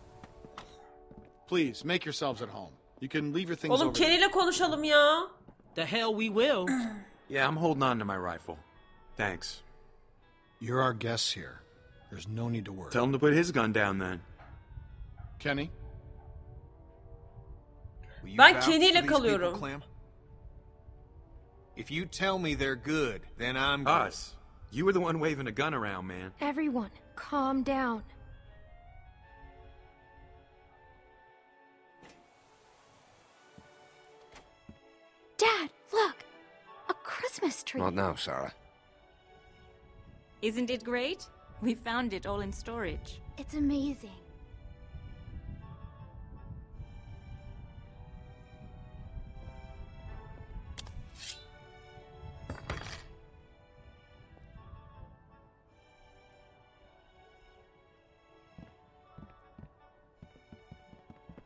Please, make yourselves at home. You can leave your things Oğlum over there. Kenny'le konuşalım ya. The hell we will. Yeah, I'm holding on to my rifle. Thanks. You're our guests here. There's no need to worry. Tell him to put his gun down then. Kenny? Will Ben vouch Kenny ile for these people, If you tell me they're good, then I'm good. Us. You were the one waving a gun around, man. Everyone, calm down. Dad, look! A Christmas tree. Not now, Sarah. Isn't it great? We found it all in storage. It's amazing.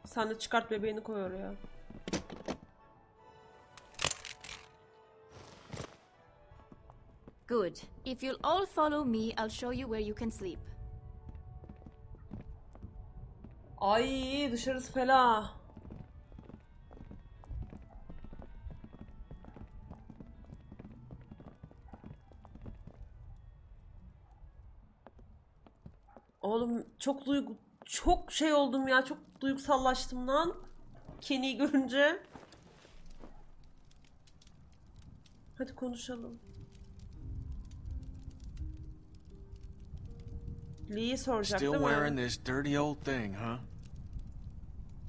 Sen de çıkart bebeğini koy oraya. Good. If you'll all follow me, I'll show you where you can sleep. Ay dışarısı fela. Oğlum çok duygu çok şey oldum ya çok duygusallaştım lan. Kenny'yi görünce. Hadi konuşalım. Lee'yi soracak Still wearing this dirty old thing, huh?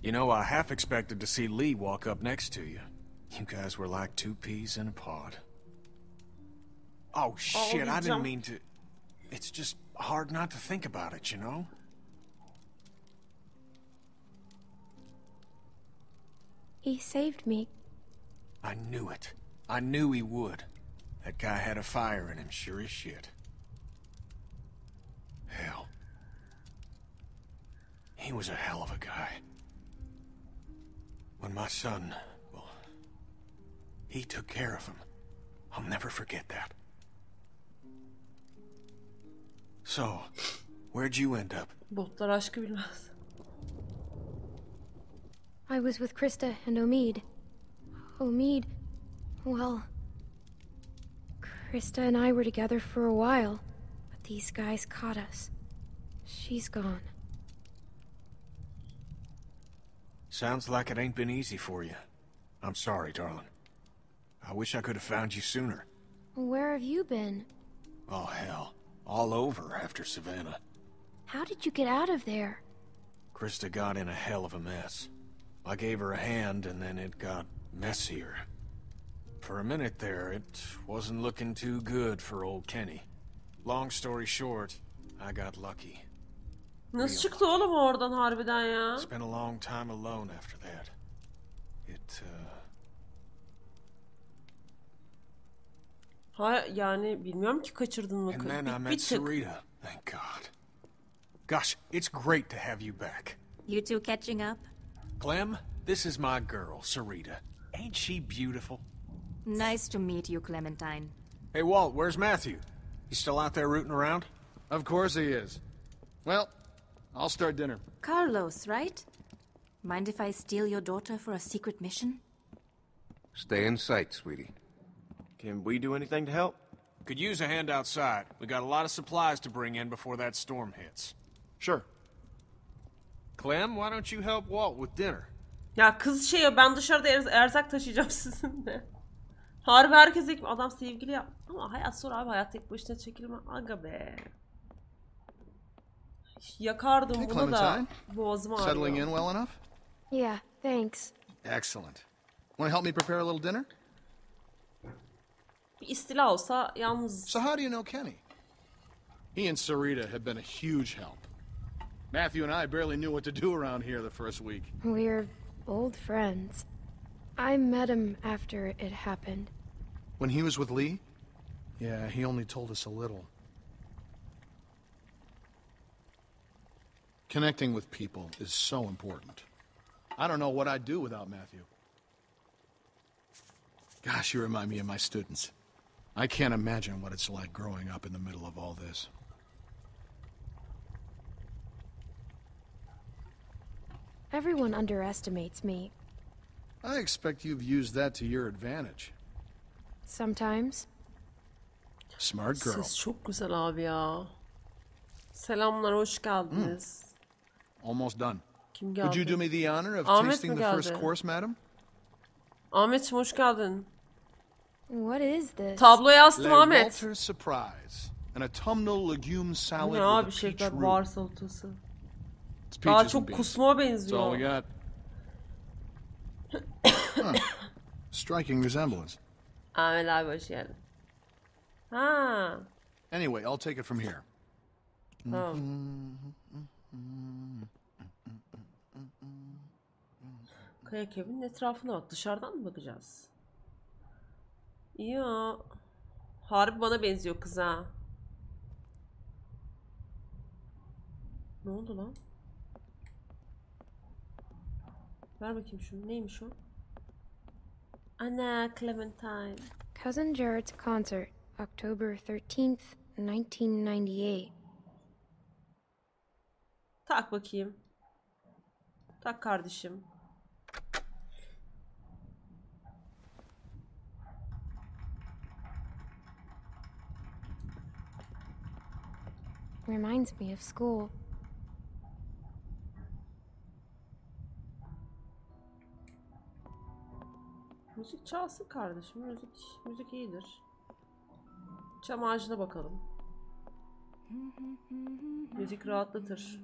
You know, I half expected to see Lee walk up next to you. You guys were like two peas in a pod. Oh, shit, I didn't mean to... It's just hard not to think about it, you know? He saved me. I knew it. I knew he would. That guy had a fire in him, sure as shit. Hell. He was a hell of a guy. When my son, well, he took care of him. I'll never forget that. So, where'd you end up? Botlar aşkı bilmez. I was with Christa and Omid. Omid, well, Christa and I were together for a while, but these guys caught us. She's gone. Sounds like it ain't been easy for you. I'm sorry, darling. I wish I could have found you sooner. Where have you been? Oh, hell. All over after Savannah. How did you get out of there? Christa got in a hell of a mess. I gave her a hand, and then it got messier. For a minute there, it wasn't looking too good for old Kenny. Long story short, I got lucky. Nasıl çıktı oğlum oradan harbiden ya? Spent a long time alone after that. It, uh, Ha yani bilmiyorum ki kaçırdın mı? and then I Bir, bir met tık. Sarita, thank God. Gosh, it's great to have you back. You two catching up? Clem, this is my girl, Sarita. Ain't she beautiful? Nice to meet you, Clementine. Hey, Walt, where's Matthew? He's still out there rooting around? Of course he is. Well, I'll start dinner. Carlos, right? Mind if I steal your daughter for a secret mission? Stay in sight, sweetie. Can we do anything to help? Could use a hand outside. We got a lot of supplies to bring in before that storm hits. Sure. Clem, why don't you help Walt with dinner? Ya kız şey ya, ben dışarıda erz- erzak taşıyacağım sizinle. Harbi herkes ekip adam sevgili yap. Ama hayat zor abi hayat tek başına çekilme. Aga be. Yakardım Hey, bunu da boğazım Settling in ağrıyor. well enough? Yeah, thanks. Excellent. Want to help me prepare a little dinner? Bir istila olsa yalnız. So how do you know Kenny? He and Sarita have been a huge help. Matthew and I barely knew what to do around here the first week. We're old friends. I met him after it happened. When he was with Lee? Yeah, he only told us a little. Connecting with people is so important. I don't know what I'd do without Matthew. Gosh, you remind me of my students. I can't imagine what it's like growing up in the middle of all this. Everyone underestimates me. I expect you've used that to your advantage. Sometimes. Smart girl. Ses çok güzel abi ya. Selamlar hoş geldiniz. Almost done. Kim Would you geldi? do me the honor of Ahmet tasting mi the first geldi? course, madam? Ahmetciğim hoş geldin. What is this? Tabloya astım Le Ahmet. Walter's Surprise. An autumnal legume salad ne with abi a peach şefler roux. bar salatası. It's Daha peaches and çok beans. kusma That's all we benziyor. got. Huh. Striking resemblance. Ahmet abi hoş geldin. Ha. Anyway, I'll take it from here. Tamam. Kayak evinin etrafına bak. Dışarıdan mı bakacağız? Ya. Harbi bana benziyor kız ha. Ne oldu lan? Ver bakayım şunu. Neymiş o? Ana Clementine. Cousin Jared's concert, October 13th, 1998. Tak bakayım. Tak kardeşim. Reminds me of school. Müzik çalsın kardeşim. Müzik müzik iyidir. Çam ağacına bakalım. Müzik rahatlatır.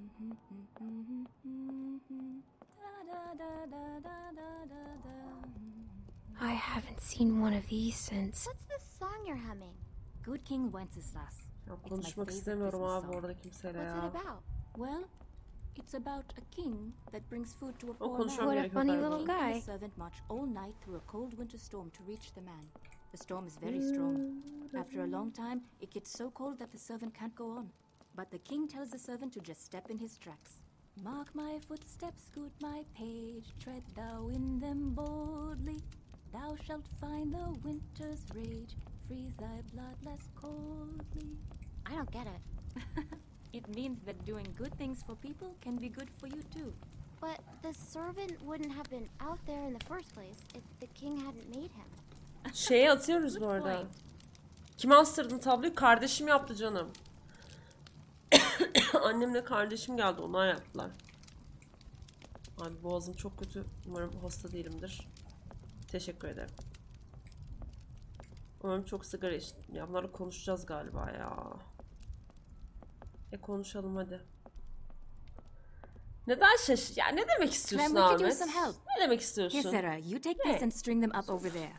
I haven't seen one of these since. What's this song you're humming? Good King Wenceslas. Ya konuşmak istemiyorum abi orada kimseyle What's ya. it about? Well, It's about a king that brings food to a poor man. What a funny little guy. the servant march all night through a cold winter storm to reach the man. The storm is very strong. After a long time, it gets so cold that the servant can't go on. But the king tells the servant to just step in his tracks. Mark my footsteps, good my page, tread thou in them boldly. Thou shalt find the winter's rage, freeze thy blood less coldly. I don't get it. It means that doing good things for people can be good for you too. But the servant wouldn't have been out there in the first place if the king hadn't made him. Şeye atıyoruz bu arada. Kime astırdın tabloyu? Kardeşim yaptı canım. Annemle kardeşim geldi. Onlar yaptılar. Abi boğazım çok kötü. Umarım hasta değilimdir. Teşekkür ederim. Umarım çok sigara içtim. Ya bunları konuşacağız galiba ya. E konuşalım hadi. Neden şaş... Ya ne demek istiyorsun Clem, Ahmet? Ne demek istiyorsun? Here, Sarah, you take this and string them up over there.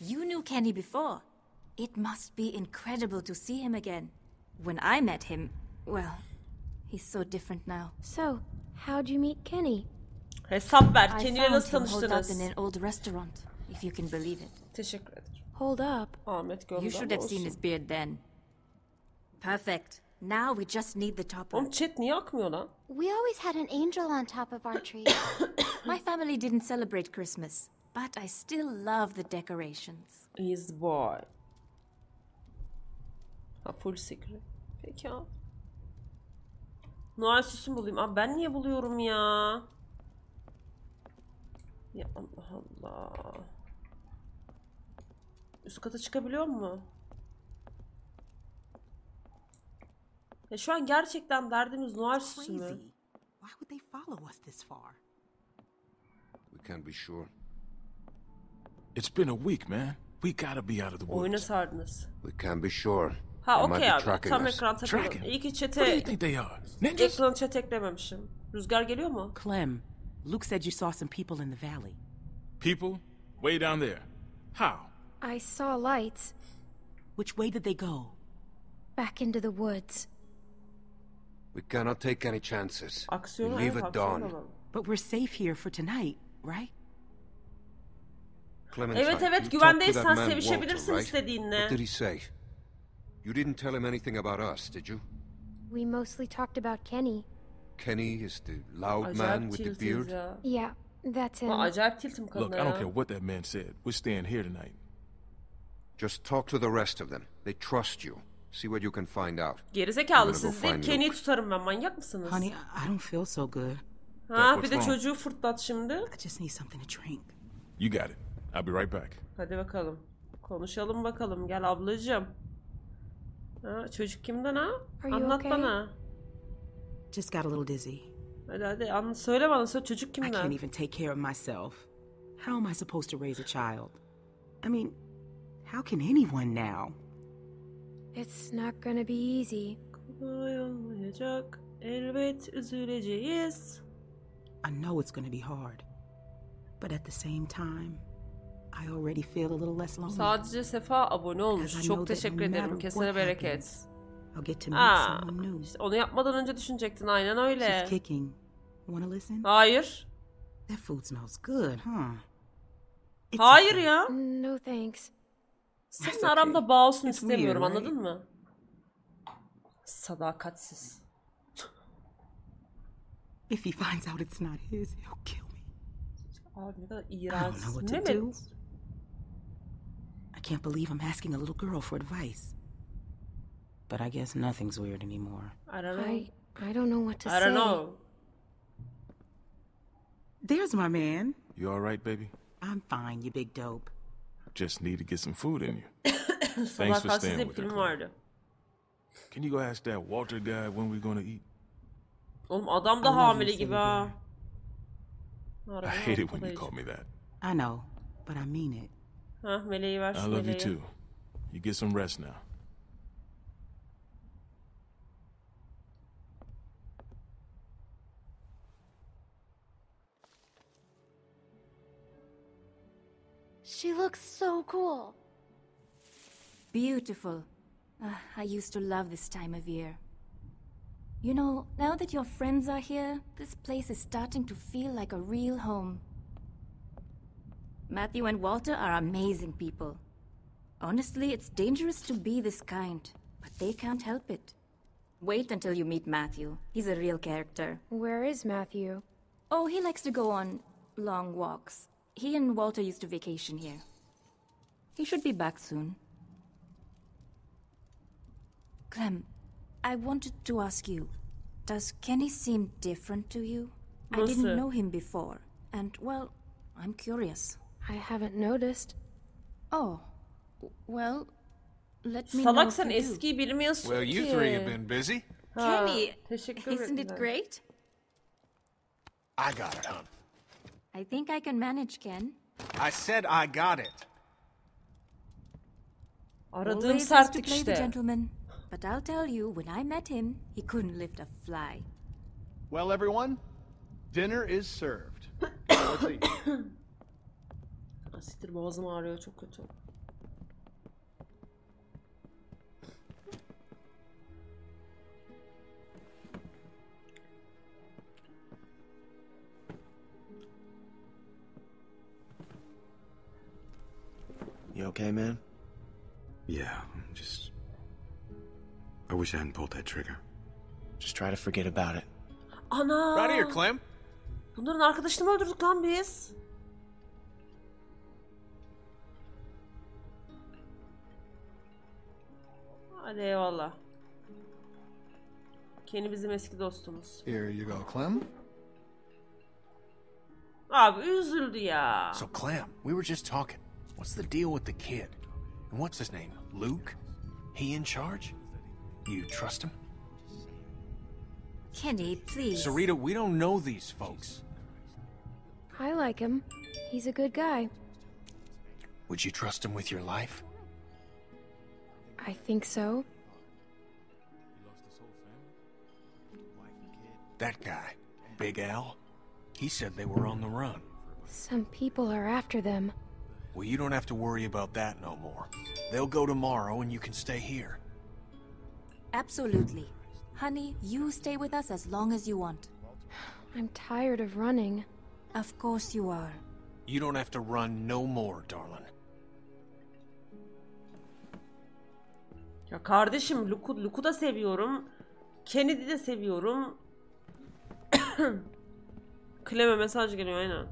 You knew Kenny before. It must be incredible to see him again. When I met him, well, he's so different now. So, how'd you meet Kenny? Hesap ver. I Kendiyle found nasıl him holed up tanıştınız? in an old restaurant, if you can believe it. Teşekkür ederim. Hold up. Ahmet gömdü You should have seen his beard then. Perfect. Now we just need the topper. Oğlum chat niye akmıyor lan? We always had an angel on top of our tree. My family didn't celebrate Christmas, but I still love the decorations. Is boy. Ha full secret. Peki abi. Noel süsü bulayım. Abi ben niye buluyorum ya? Ya Allah Allah. Üst kata çıkabiliyor mu? Ya şu an gerçekten derdimiz Noel süsü mü? Why would they follow us this far? We can't be sure. It's been a week, man. We gotta be out of the woods. Oyuna sardınız. We can't be sure. Ha okey abi. Tam ekran. Tracking? İyi ki What do you chat'e think they are? Ninjas? ekranı chat eklememişim. Rüzgar geliyor mu? Clem, Luke said you saw some people in the valley. People? Way down there. How? I saw lights Which way did they go? back into the woods. We cannot take any chances. We leave at dawn. But we're safe here for tonight, right? Clementine, Evet evet you talked to that man sevişebilirsin Walter, right? istediğinle. What did he say? You didn't tell him anything about us, did you? We mostly talked about Kenny. Kenny is the loud man with the beard? ya. Yeah, that's him. Aa, acayip tiltim Look, I don't care what that man said. We're staying here tonight. Just talk to the rest of them. They trust you. See what you can find out. Gerizekalı siz Kenny'yi Luke. tutarım ben manyak mısınız? Honey, I I don't feel so good. ha bir de çocuğu fırtlat şimdi. I just need something to drink. You got it. I'll be right back. Hadi bakalım. Konuşalım bakalım gel ablacığım. Ha, çocuk kimden ha? Are Anlat okay? bana. Just got a little dizzy. Hadi hadi anlat söyle bana söyle çocuk I kimden? can't even take care of myself. How am I supposed to raise a child? I mean, how can anyone now? It's not gonna be easy. Kolay olmayacak. Elbet üzüleceğiz. I know it's to be hard. But at the same time, I already feel a little less lonely. Sadece Sefa abone olmuş. Çok teşekkür ederim. Kesene bereket. I'll get to meet Aa, someone new. işte onu yapmadan önce düşünecektin aynen öyle. She's kicking. Wanna listen? Hayır. That food smells good, huh? It's Hayır okay. ya. No thanks. Senin okay. aramda bağ olsun It's istemiyorum weird, anladın mı? Sadakatsiz. If he finds out it's not his, he'll kill me. Abi ne kadar I don't iğrenç. know what to Mehmet. do. I can't believe I'm asking a little girl for advice. But I guess nothing's weird anymore. I don't know. I I don't know what to I say. don't know. There's my man. You all right, baby? I'm fine, you big dope. Just need to get some food in you. Thanks for Sadakatsiz staying with her. film vardı. Can you go ask that Walter guy when we're gonna eat? Oğlum adam da I hamile gibi ha. I hate it when you call me that. I know, but I mean it. Ha meleği ver I şu love you too. You get some rest now. She looks so cool. Beautiful. Ah, I used to love this time of year. You know, now that your friends are here, this place is starting to feel like a real home. Matthew and Walter are amazing people. Honestly, it's dangerous to be this kind, but they can't help it. Wait until you meet Matthew. He's a real character. Where is Matthew? Oh, he likes to go on long walks. He and Walter used to vacation here. He should be back soon. Clem, I wanted to ask you, does Kenny seem different to you? I didn't know him before, and well, I'm curious. I haven't noticed. Oh, well, let me know Salak if sen you do. eskiyi bilmiyorsun Well, you three have been busy. Ah, Kenny, isn't it great? I got it, hon. I think I can manage, Ken. I said I got it. Aradığım Always has to sertlik play the işte. gentleman. But I'll tell you, when I met him, he couldn't lift a fly. Well, everyone, dinner is served. Let's eat. Siktir boğazım ağrıyor çok kötü. You okay, man? Yeah, just. I wish I hadn't pulled that trigger. Just try to forget about it. Ana! Right here, Clem. Bunların arkadaşını mı öldürdük lan biz? Hadi eyvallah. Kenny bizim eski dostumuz. Here you go, Clem. Abi üzüldü ya. So, Clem, we were just talking. What's the deal with the kid? And what's his name? Luke? He in charge? You trust him? Kenny, please. Sarita, we don't know these folks. I like him. He's a good guy. Would you trust him with your life? I think so. That guy, Big Al, he said they were on the run. Some people are after them. Well, you don't have to worry about that no more. They'll go tomorrow and you can stay here. Absolutely. Honey, you stay with us as long as you want. I'm tired of running. Of course you are. You don't have to run no more, darling. Ya kardeşim Luke'u Luke'u da seviyorum. Kennedy'yi de seviyorum. Clem'e mesaj geliyor aynen.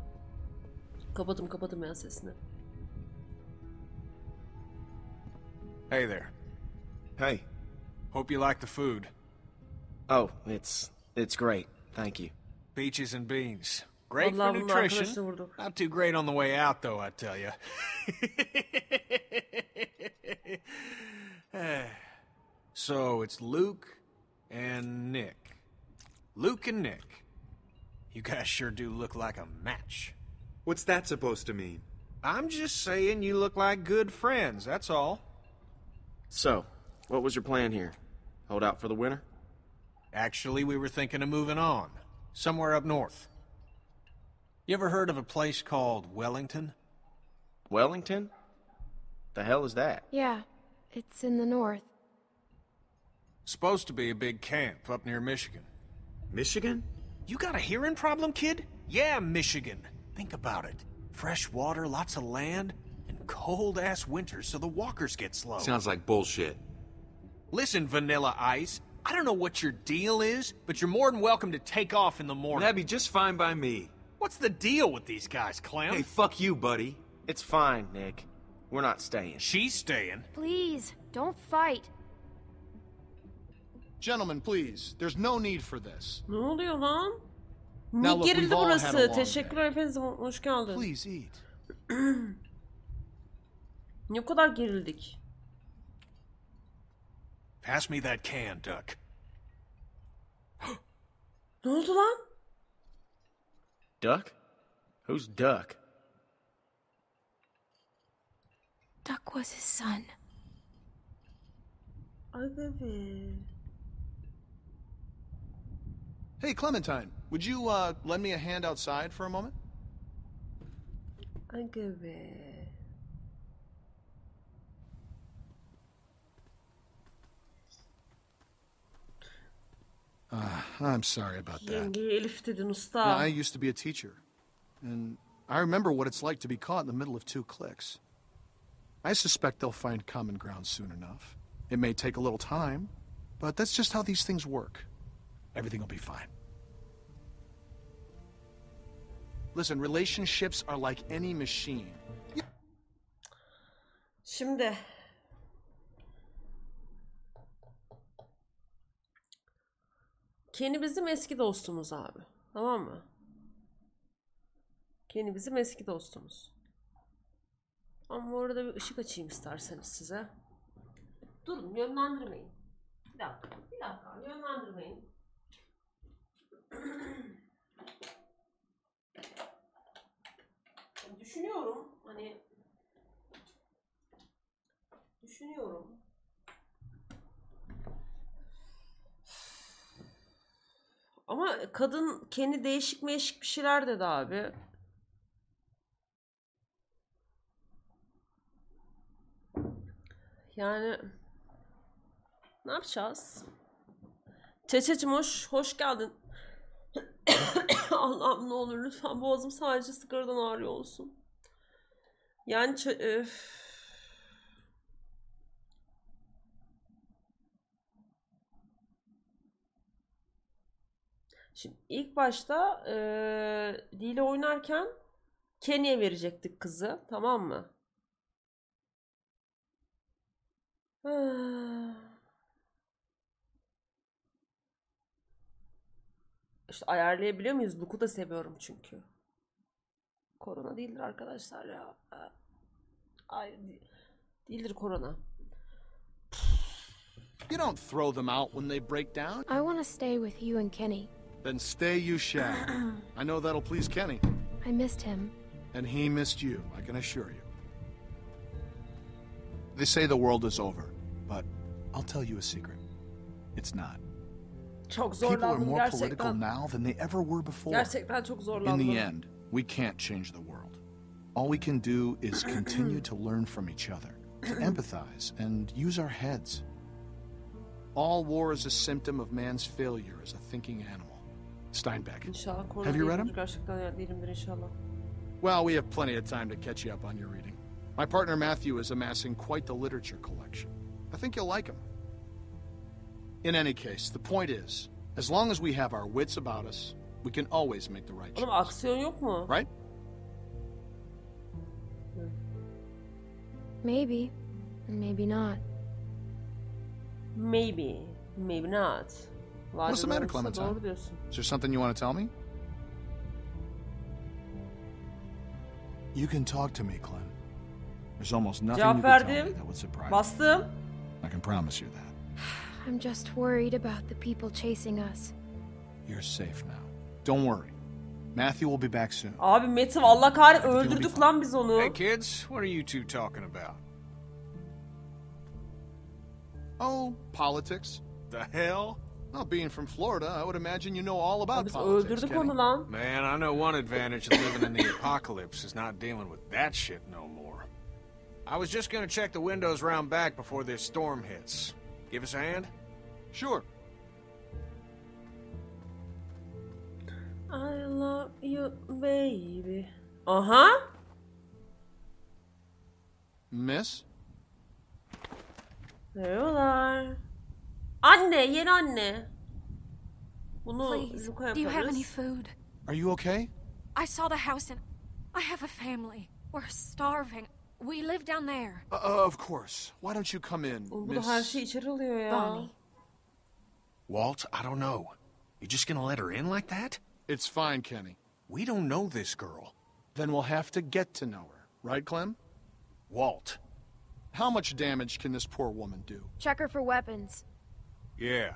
Kapadım kapadım ya sesini. Hey there. Hey. Hope you like the food. Oh, it's it's great. Thank you. Peaches and beans. Great Vallahi for nutrition. arkadaşını vurduk. Not too great on the way out, though, I tell you. so it's Luke and Nick. Luke and Nick. You guys sure do look like a match. What's that supposed to mean? I'm just saying you look like good friends, that's all. So, what was your plan here? Hold out for the winter? Actually, we were thinking of moving on. Somewhere up north. You ever heard of a place called Wellington? Wellington? The hell is that? Yeah, it's in the north. Supposed to be a big camp up near Michigan. Michigan? You got a hearing problem, kid? Yeah, Michigan. Think about it. Fresh water, lots of land, and cold ass winters so the walkers get slow. Sounds like bullshit. Listen, Vanilla Ice, I don't know what your deal is, but you're more than welcome to take off in the morning. That'd be just fine by me. What's the deal with these guys, Clem? Hey, fuck you, buddy. It's fine, Nick. We're not staying. She's staying. Please, don't fight. Gentlemen, please. There's no need for this. Ne oluyor lan? Now Niye look, we've all had a burası? long Teşekkürler hepiniz hoş geldin. Please eat. Niye o kadar gerildik? Pass me that can, Duck. Ne oldu lan? Duck? Who's Duck? Duck was his son. Ay bebe. Hey, Clementine, would you uh, lend me a hand outside for a moment? Ay bebe. I'm sorry about that. Yengeye Elif dedin usta. Yeah, I used to be a teacher, and I remember what it's like to be caught in the middle of two cliques. I suspect they'll find common ground soon enough. It may take a little time, but that's just how these things work. Everything will be fine. Listen, relationships are like any machine. Şimdi Kenny bizim eski dostumuz abi. Tamam mı? Kenny bizim eski dostumuz. Ama orada bir ışık açayım isterseniz size. Durun yönlendirmeyin. Bir dakika, bir dakika yönlendirmeyin. Düşünüyorum hani Düşünüyorum. Ama kadın kendi değişik meşik bir şeyler dedi abi. Yani ne yapacağız? Çeçe'cim hoş, hoş geldin. Allah'ım ne olur lütfen boğazım sadece sigaradan ağrıyor olsun. Yani öf. Şimdi ilk başta eee Lee ile oynarken Kenny'e verecektik kızı. Tamam mı? İşte ayarlayabiliyor muyuz? Luke'u da seviyorum çünkü. Korona değildir arkadaşlar ya. Ay de- değildir korona. You don't throw them out when they break down. I want to stay with you and Kenny. Then stay you shall. I know that'll please Kenny. I missed him. And he missed you, I can assure you. They say the world is over, but I'll tell you a secret. It's not. Çok People are zorlandım more political now than they ever were before. Gerçekten çok In the end, we can't change the world. All we can do is continue to learn from each other, to empathize, and use our heads. All war is a symptom of man's failure as a thinking animal. Steinbeck. İnşallah korona Have you read him? Gerçekten ya değilimdir inşallah. Well, we have plenty of time to catch you up on your reading. My partner Matthew is amassing quite the literature collection. I think you'll like him. In any case, the point is, as long as we have our wits about us, we can always make the right Oğlum aksiyon yok mu? Right? Hmm. Maybe. Maybe not. Maybe. Maybe not. What's the matter, Clementine? Is there something you want to tell me? You can talk to me, Clem. There's almost nothing Cevap you can tell me that would surprise me. Bastım. I can promise you that. I'm just worried about the people chasing us. You're safe now. Don't worry. Matthew will be back soon. Abi Mete Allah kahret öldürdük lan biz onu. Hey kids, what are you two talking about? Oh, politics. The hell? Well, being from Florida, I would imagine you know all about Biz politics. öldürdük onu lan. Man, I know one advantage of living in the apocalypse is not dealing with that shit no more. I was just gonna check the windows round back before this storm hits. Give us a hand? Sure. I love you baby. Uh-huh. Miss? Merhabalar. Anne, yeni anne. Bunu Please, Luka do you have any yaparız. food? Are you okay? I saw the house and I have a family. We're starving. We live down there. Uh, uh, of course. Why don't you come in, Oğlum bu da her Miss? şey içeri alıyor ya. Bonnie. Walt, I don't know. You're just gonna let her in like that? It's fine, Kenny. We don't know this girl. Then we'll have to get to know her. Right, Clem? Walt. How much damage can this poor woman do? Check her for weapons. Yeah.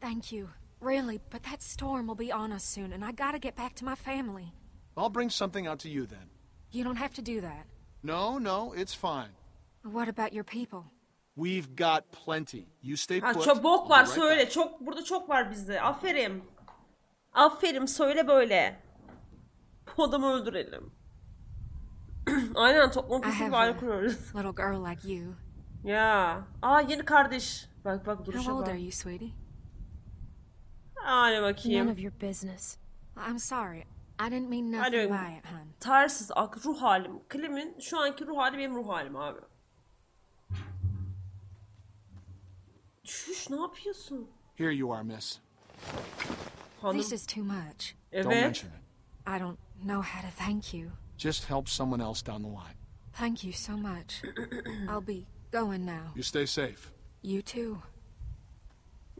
Thank you. Really, but that storm will be on us soon, and I gotta get back to my family. I'll bring something out to you then. You don't have to do that. No, no, it's fine. What about your people? We've got plenty. You stay Ha put. çok bok I'll var be right söyle. Çok burada çok var bizde. Aferin. Aferin söyle böyle. Bu adamı öldürelim. Aynen toplum I kesin have a kuruyoruz. little girl like you. Ya. Aa yeni kardeş Bak bak duruşa How old bak. are you, sweetie? Hadi None bakayım. of your business. I'm sorry. I didn't mean Hadi nothing bakayım. by it, hon. Tarsız ak ruh halim. Klim'in şu anki ruh hali benim ruh halim abi. Şuş ne yapıyorsun? Here you are, miss. Hanım. This is too much. Evet. Don't mention it. I don't know how to thank you. Just help someone else down the line. Thank you so much. I'll be going now. You stay safe. You too.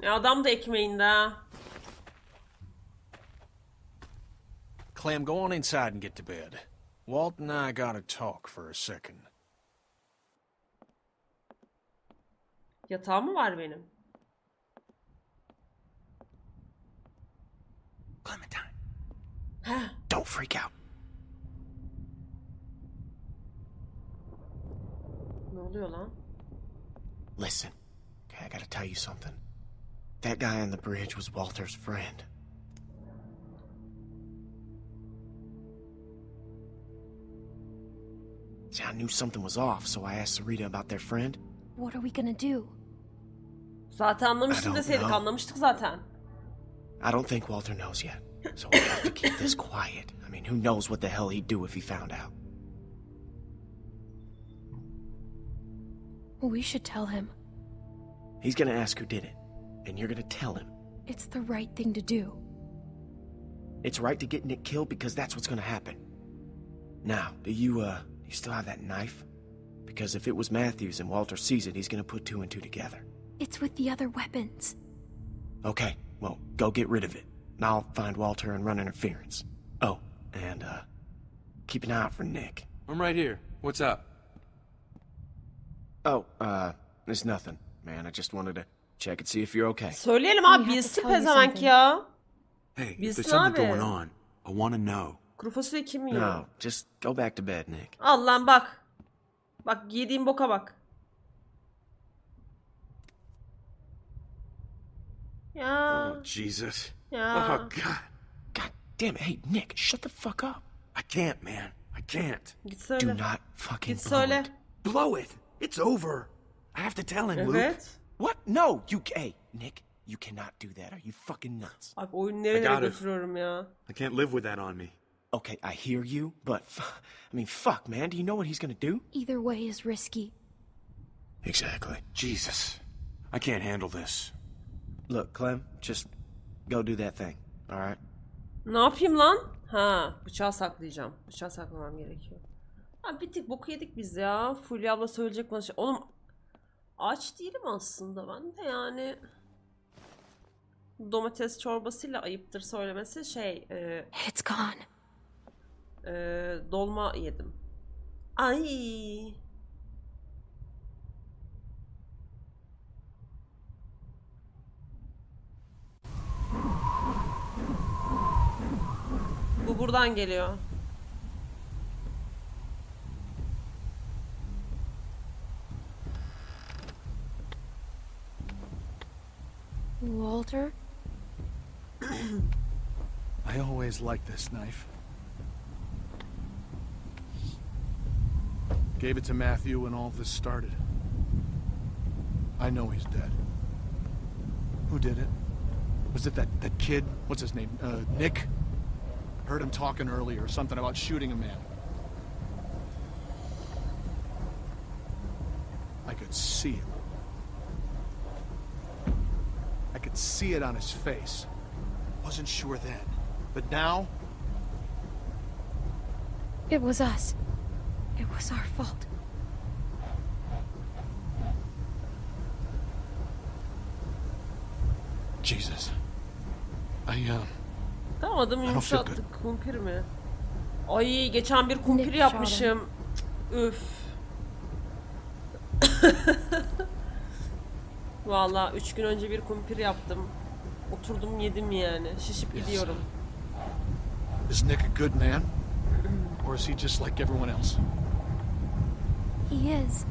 Ya adam da ekmeğinde ha. Clem, go on inside and get to bed. Walt and I gotta talk for a second. Yatağım mı var benim? Clementine. Heh. Don't freak out. Ne oluyor lan? Listen, okay, I gotta tell you something. That guy on the bridge was Walter's friend. See, I knew something was off, so I asked Sarita about their friend. What are we gonna do? Zaten anlamıştım I don't deseydik anlamıştık zaten. I don't think Walter knows yet, so we have to keep this quiet. I mean, who knows what the hell he'd do if he found out? We should tell him. He's gonna ask who did it, and you're gonna tell him. It's the right thing to do. It's right to get Nick killed because that's what's gonna happen. Now, do you, uh, you still have that knife? Because if it was Matthew's and Walter sees it, he's gonna put two and two together. It's with the other weapons. Okay, well, go get rid of it. And I'll find Walter and run interference. Oh, and, uh, keep an eye out for Nick. I'm right here. What's up? Oh, uh, it's nothing, man. I just wanted to check and see if you're okay. Söyleyelim abi bilsin pezevenk ya. Hey, if there's something abi. going on, I want to know. Kuru fasulye kim yiyor? No, just go back to bed, Nick. Al lan bak. Bak yediğim boka bak. Ya. Oh, Jesus. Ya. Oh, God. God damn it. Hey, Nick, shut the fuck up. I can't, man. I can't. Git söyle. Do not fucking Git blow söyle. it. Blow it. It's over. I have to tell him, Luke. What? No, you. Hey, Nick, you cannot do that. Are you fucking nuts? Abi oyunu I nerelere got it. götürüyorum ya. I can't live with that on me. Okay, I hear you, but f- I mean, fuck, man. Do you know what he's gonna do? Either way is risky. Exactly. Jesus. I can't handle this. Look, Clem, just go do that thing. All right. Ne yapayım lan? Ha, bıçağı saklayacağım. Bıçağı saklamam gerekiyor. Ha, bir tık boku yedik biz ya. Fulya abla söyleyecek bana şey. Oğlum aç değilim aslında ben de yani. Domates çorbasıyla ayıptır söylemesi şey e, It's gone. e, dolma yedim. Ay. Bu buradan geliyor. Walter? I always liked this knife. Gave it to Matthew when all this started. I know he's dead. Who did it? Was it that, that kid? What's his name? Uh, Nick? Heard him talking earlier, something about shooting a man. I could see it. I could see it on his face. Wasn't sure then. But now, It was us. It was our fault. Jesus. I, um, Tamam adamı I yumuşattık. Kumpir mi? Ay geçen bir kumpir yapmışım. Üf. Valla üç gün önce bir kumpir yaptım. Oturdum yedim yani. Şişip gidiyorum. is Nick a good man? Or is he just like everyone else? He is.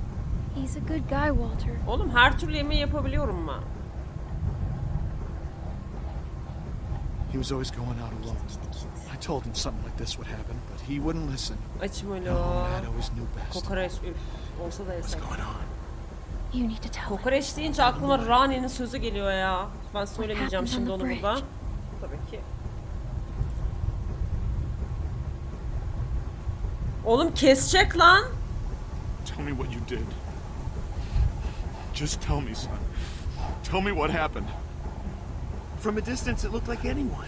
He's a good guy, Walter. Oğlum her türlü yemeği yapabiliyorum ben. He was always going out alone. I told him something like this would happen, but he wouldn't listen. Açım öyle No, o. Matt always knew best. Kokoreç üf. Olsa da yesek. What's going on? You need to tell Kokoreç deyince aklıma Rani'nin sözü geliyor ya. Ben söylemeyeceğim şimdi on onu burada. Tabii ki. Oğlum kesecek lan. Tell me what you did. Just tell me, son. Tell me what happened. From a distance, it looked like anyone.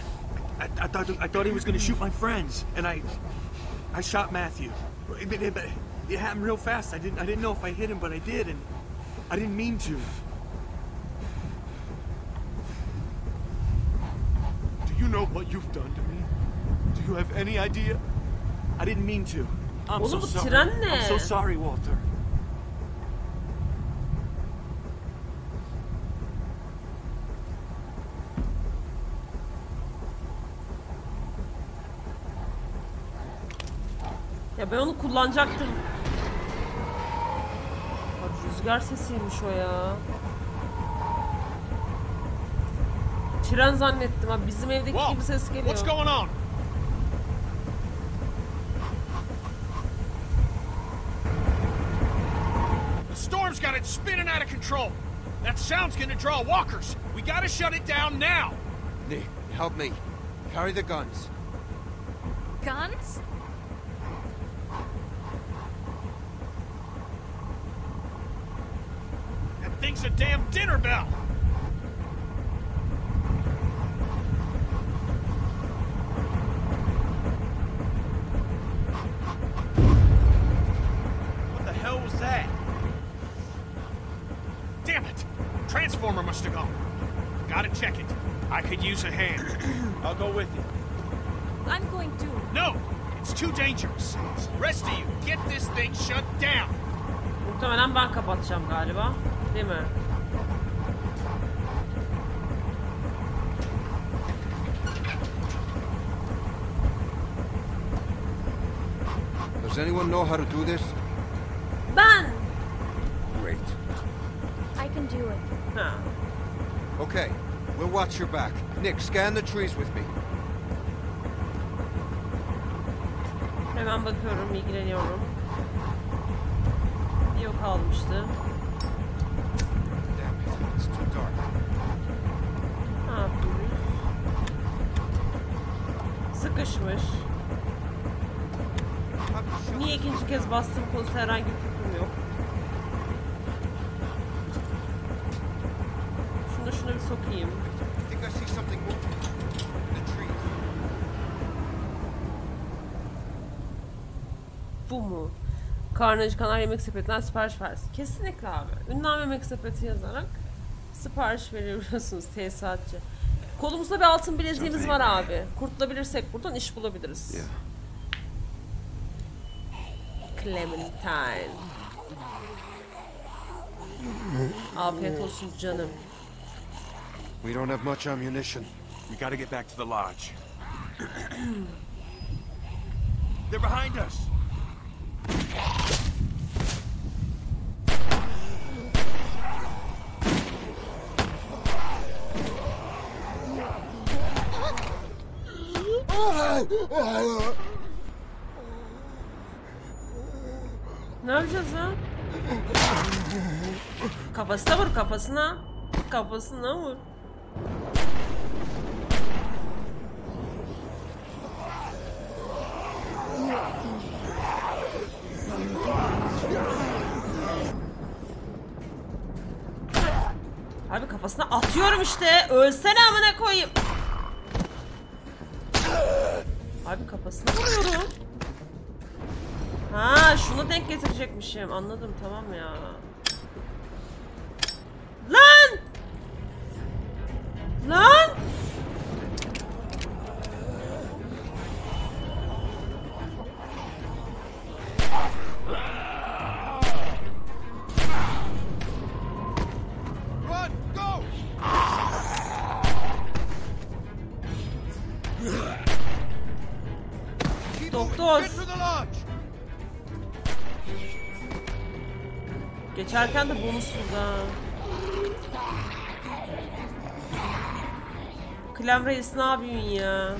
I, I thought I thought he was going to shoot my friends, and I I shot Matthew. But it, but it happened real fast. I didn't I didn't know if I hit him, but I did, and I didn't mean to. Do you know what you've done to me? Do you have any idea? I didn't mean to. I'm Oğlum so sorry. I'm so sorry, Walter. Ya ben onu kullanacaktım. Bak rüzgar sesiymiş o ya. Tren zannettim ha. Bizim evdeki Whoa! gibi ses geliyor. What's going on? The storm's got it spinning out of control. That sound's gonna draw walkers. We gotta shut it down now. Nick, help me. Carry the guns. Guns? That a damn dinner bell. What the hell was that? Damn it! Transformer must have gone. Gotta check it. I could use a hand. I'll go with you. I'm going to. No! It's too dangerous. Rest of you, get this thing shut down. Muhtemelen ben kapatacağım galiba. Değil mi? Does anyone know how to do this? Ben! Great. I can do it. Ha. Okay, we'll watch your back. Nick, scan the trees with me. Hemen bakıyorum, ilgileniyorum. Yok almıştı. Bastım konusunda herhangi bir fikrim yok. Şunu şuna bir sokayım. Bu mu? Karnı acıkanlar yemek sepetinden sipariş versin. Kesinlikle abi. Ünlem yemek sepeti yazarak sipariş verebiliyorsunuz tesisatçı. Kolumuzda bir altın bileziğimiz var abi. Kurtulabilirsek buradan iş bulabiliriz. Clementine. Afiyet olsun canım. We don't have much ammunition. We gotta get back to the lodge. They're behind us. Ne yapacağız ya? Kafasına vur kafasına. Kafasına vur. Abi kafasına atıyorum işte. Ölsene amına koyayım. Abi kafasına vuruyorum. Ha, şunu denk getirecekmişim. Anladım tamam ya. Geçerken de bonus burada. Klem reis ne yapıyorsun ya?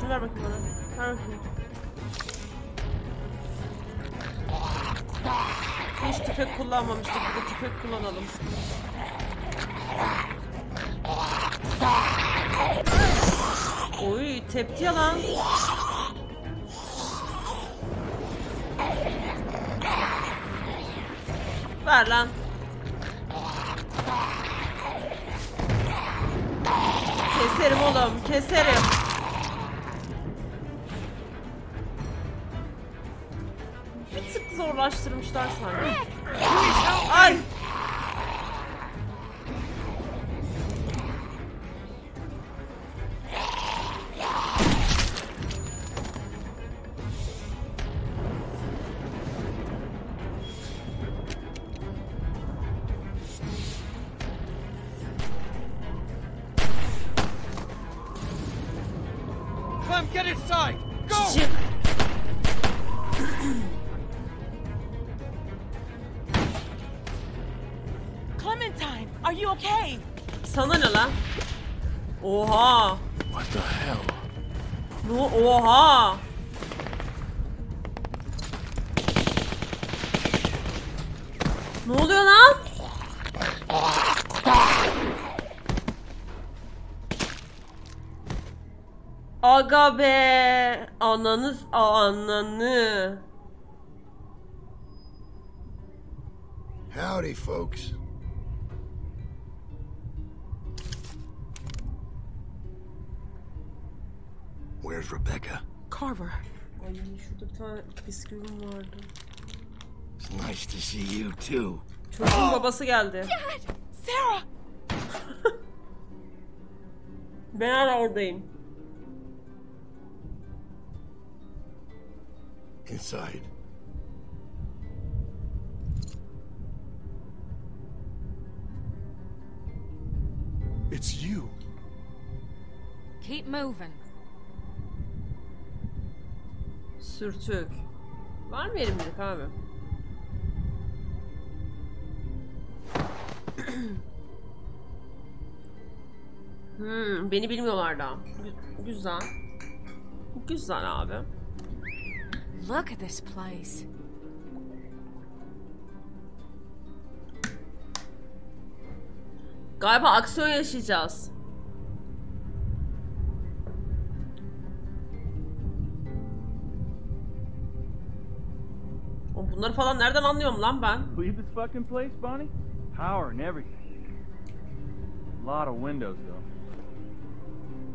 Şunu ver bakayım bana. Ver bakayım. Hiç tüfek kullanmamıştık. Bir tüfek kullanalım. Oy tepti ya lan. Ver lan. Keserim oğlum, keserim. Bir tık zorlaştırmışlar sanki. Bisküvim vardı. It's nice to see you too. Çocuğun babası geldi. Dad! Sarah! Ben hala oradayım. Inside. It's you. Keep moving. Sürtük. Var mı elimlik abi? hmm, beni bilmiyorlar da. Gü- güzel. Güzel abi. Look at this place. Galiba aksiyon yaşayacağız. Bunları falan nereden anlıyorum lan ben? Leave this fucking place, Bonnie? Power and everything. A lot of windows, though.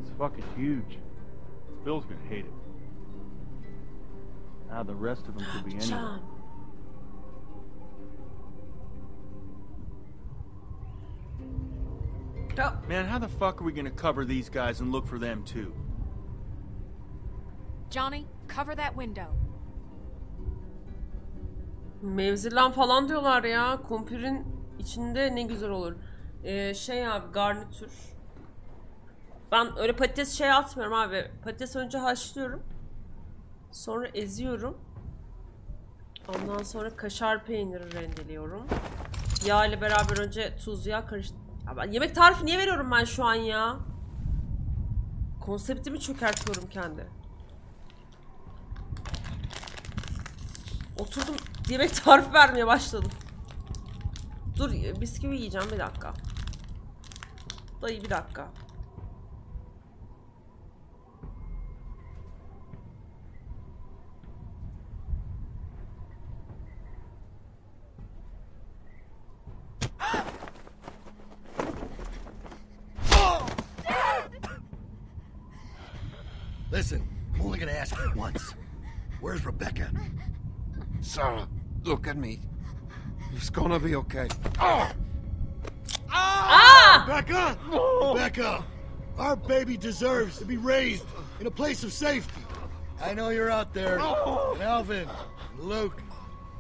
It's fucking huge. Bill's gonna hate it. Now the rest of them could be ah, anywhere. Can. Oh. Man, how the fuck are we gonna cover these guys and look for them too? Johnny, cover that window. Mevzilen falan diyorlar ya. Kumpir'in içinde ne güzel olur. Ee, şey abi garnitür. Ben öyle patates şey atmıyorum abi. Patates önce haşlıyorum. Sonra eziyorum. Ondan sonra kaşar peyniri rendeliyorum. Yağ ile beraber önce tuz yağ karıştır. Ya ben yemek tarifi niye veriyorum ben şu an ya? Konseptimi çökertiyorum kendi. Oturdum yemek tarifi vermeye başladım. Dur bisküvi yiyeceğim bir dakika. Dayı bir dakika. Gonna be okay. Ah! Ah! Rebecca! Rebecca! Our baby deserves to be raised in a place of safety. I know you're out there. And Alvin, and Luke,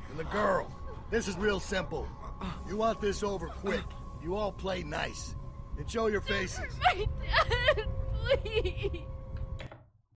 and the girl. This is real simple. You want this over quick. You all play nice. And show your faces. My dad, please.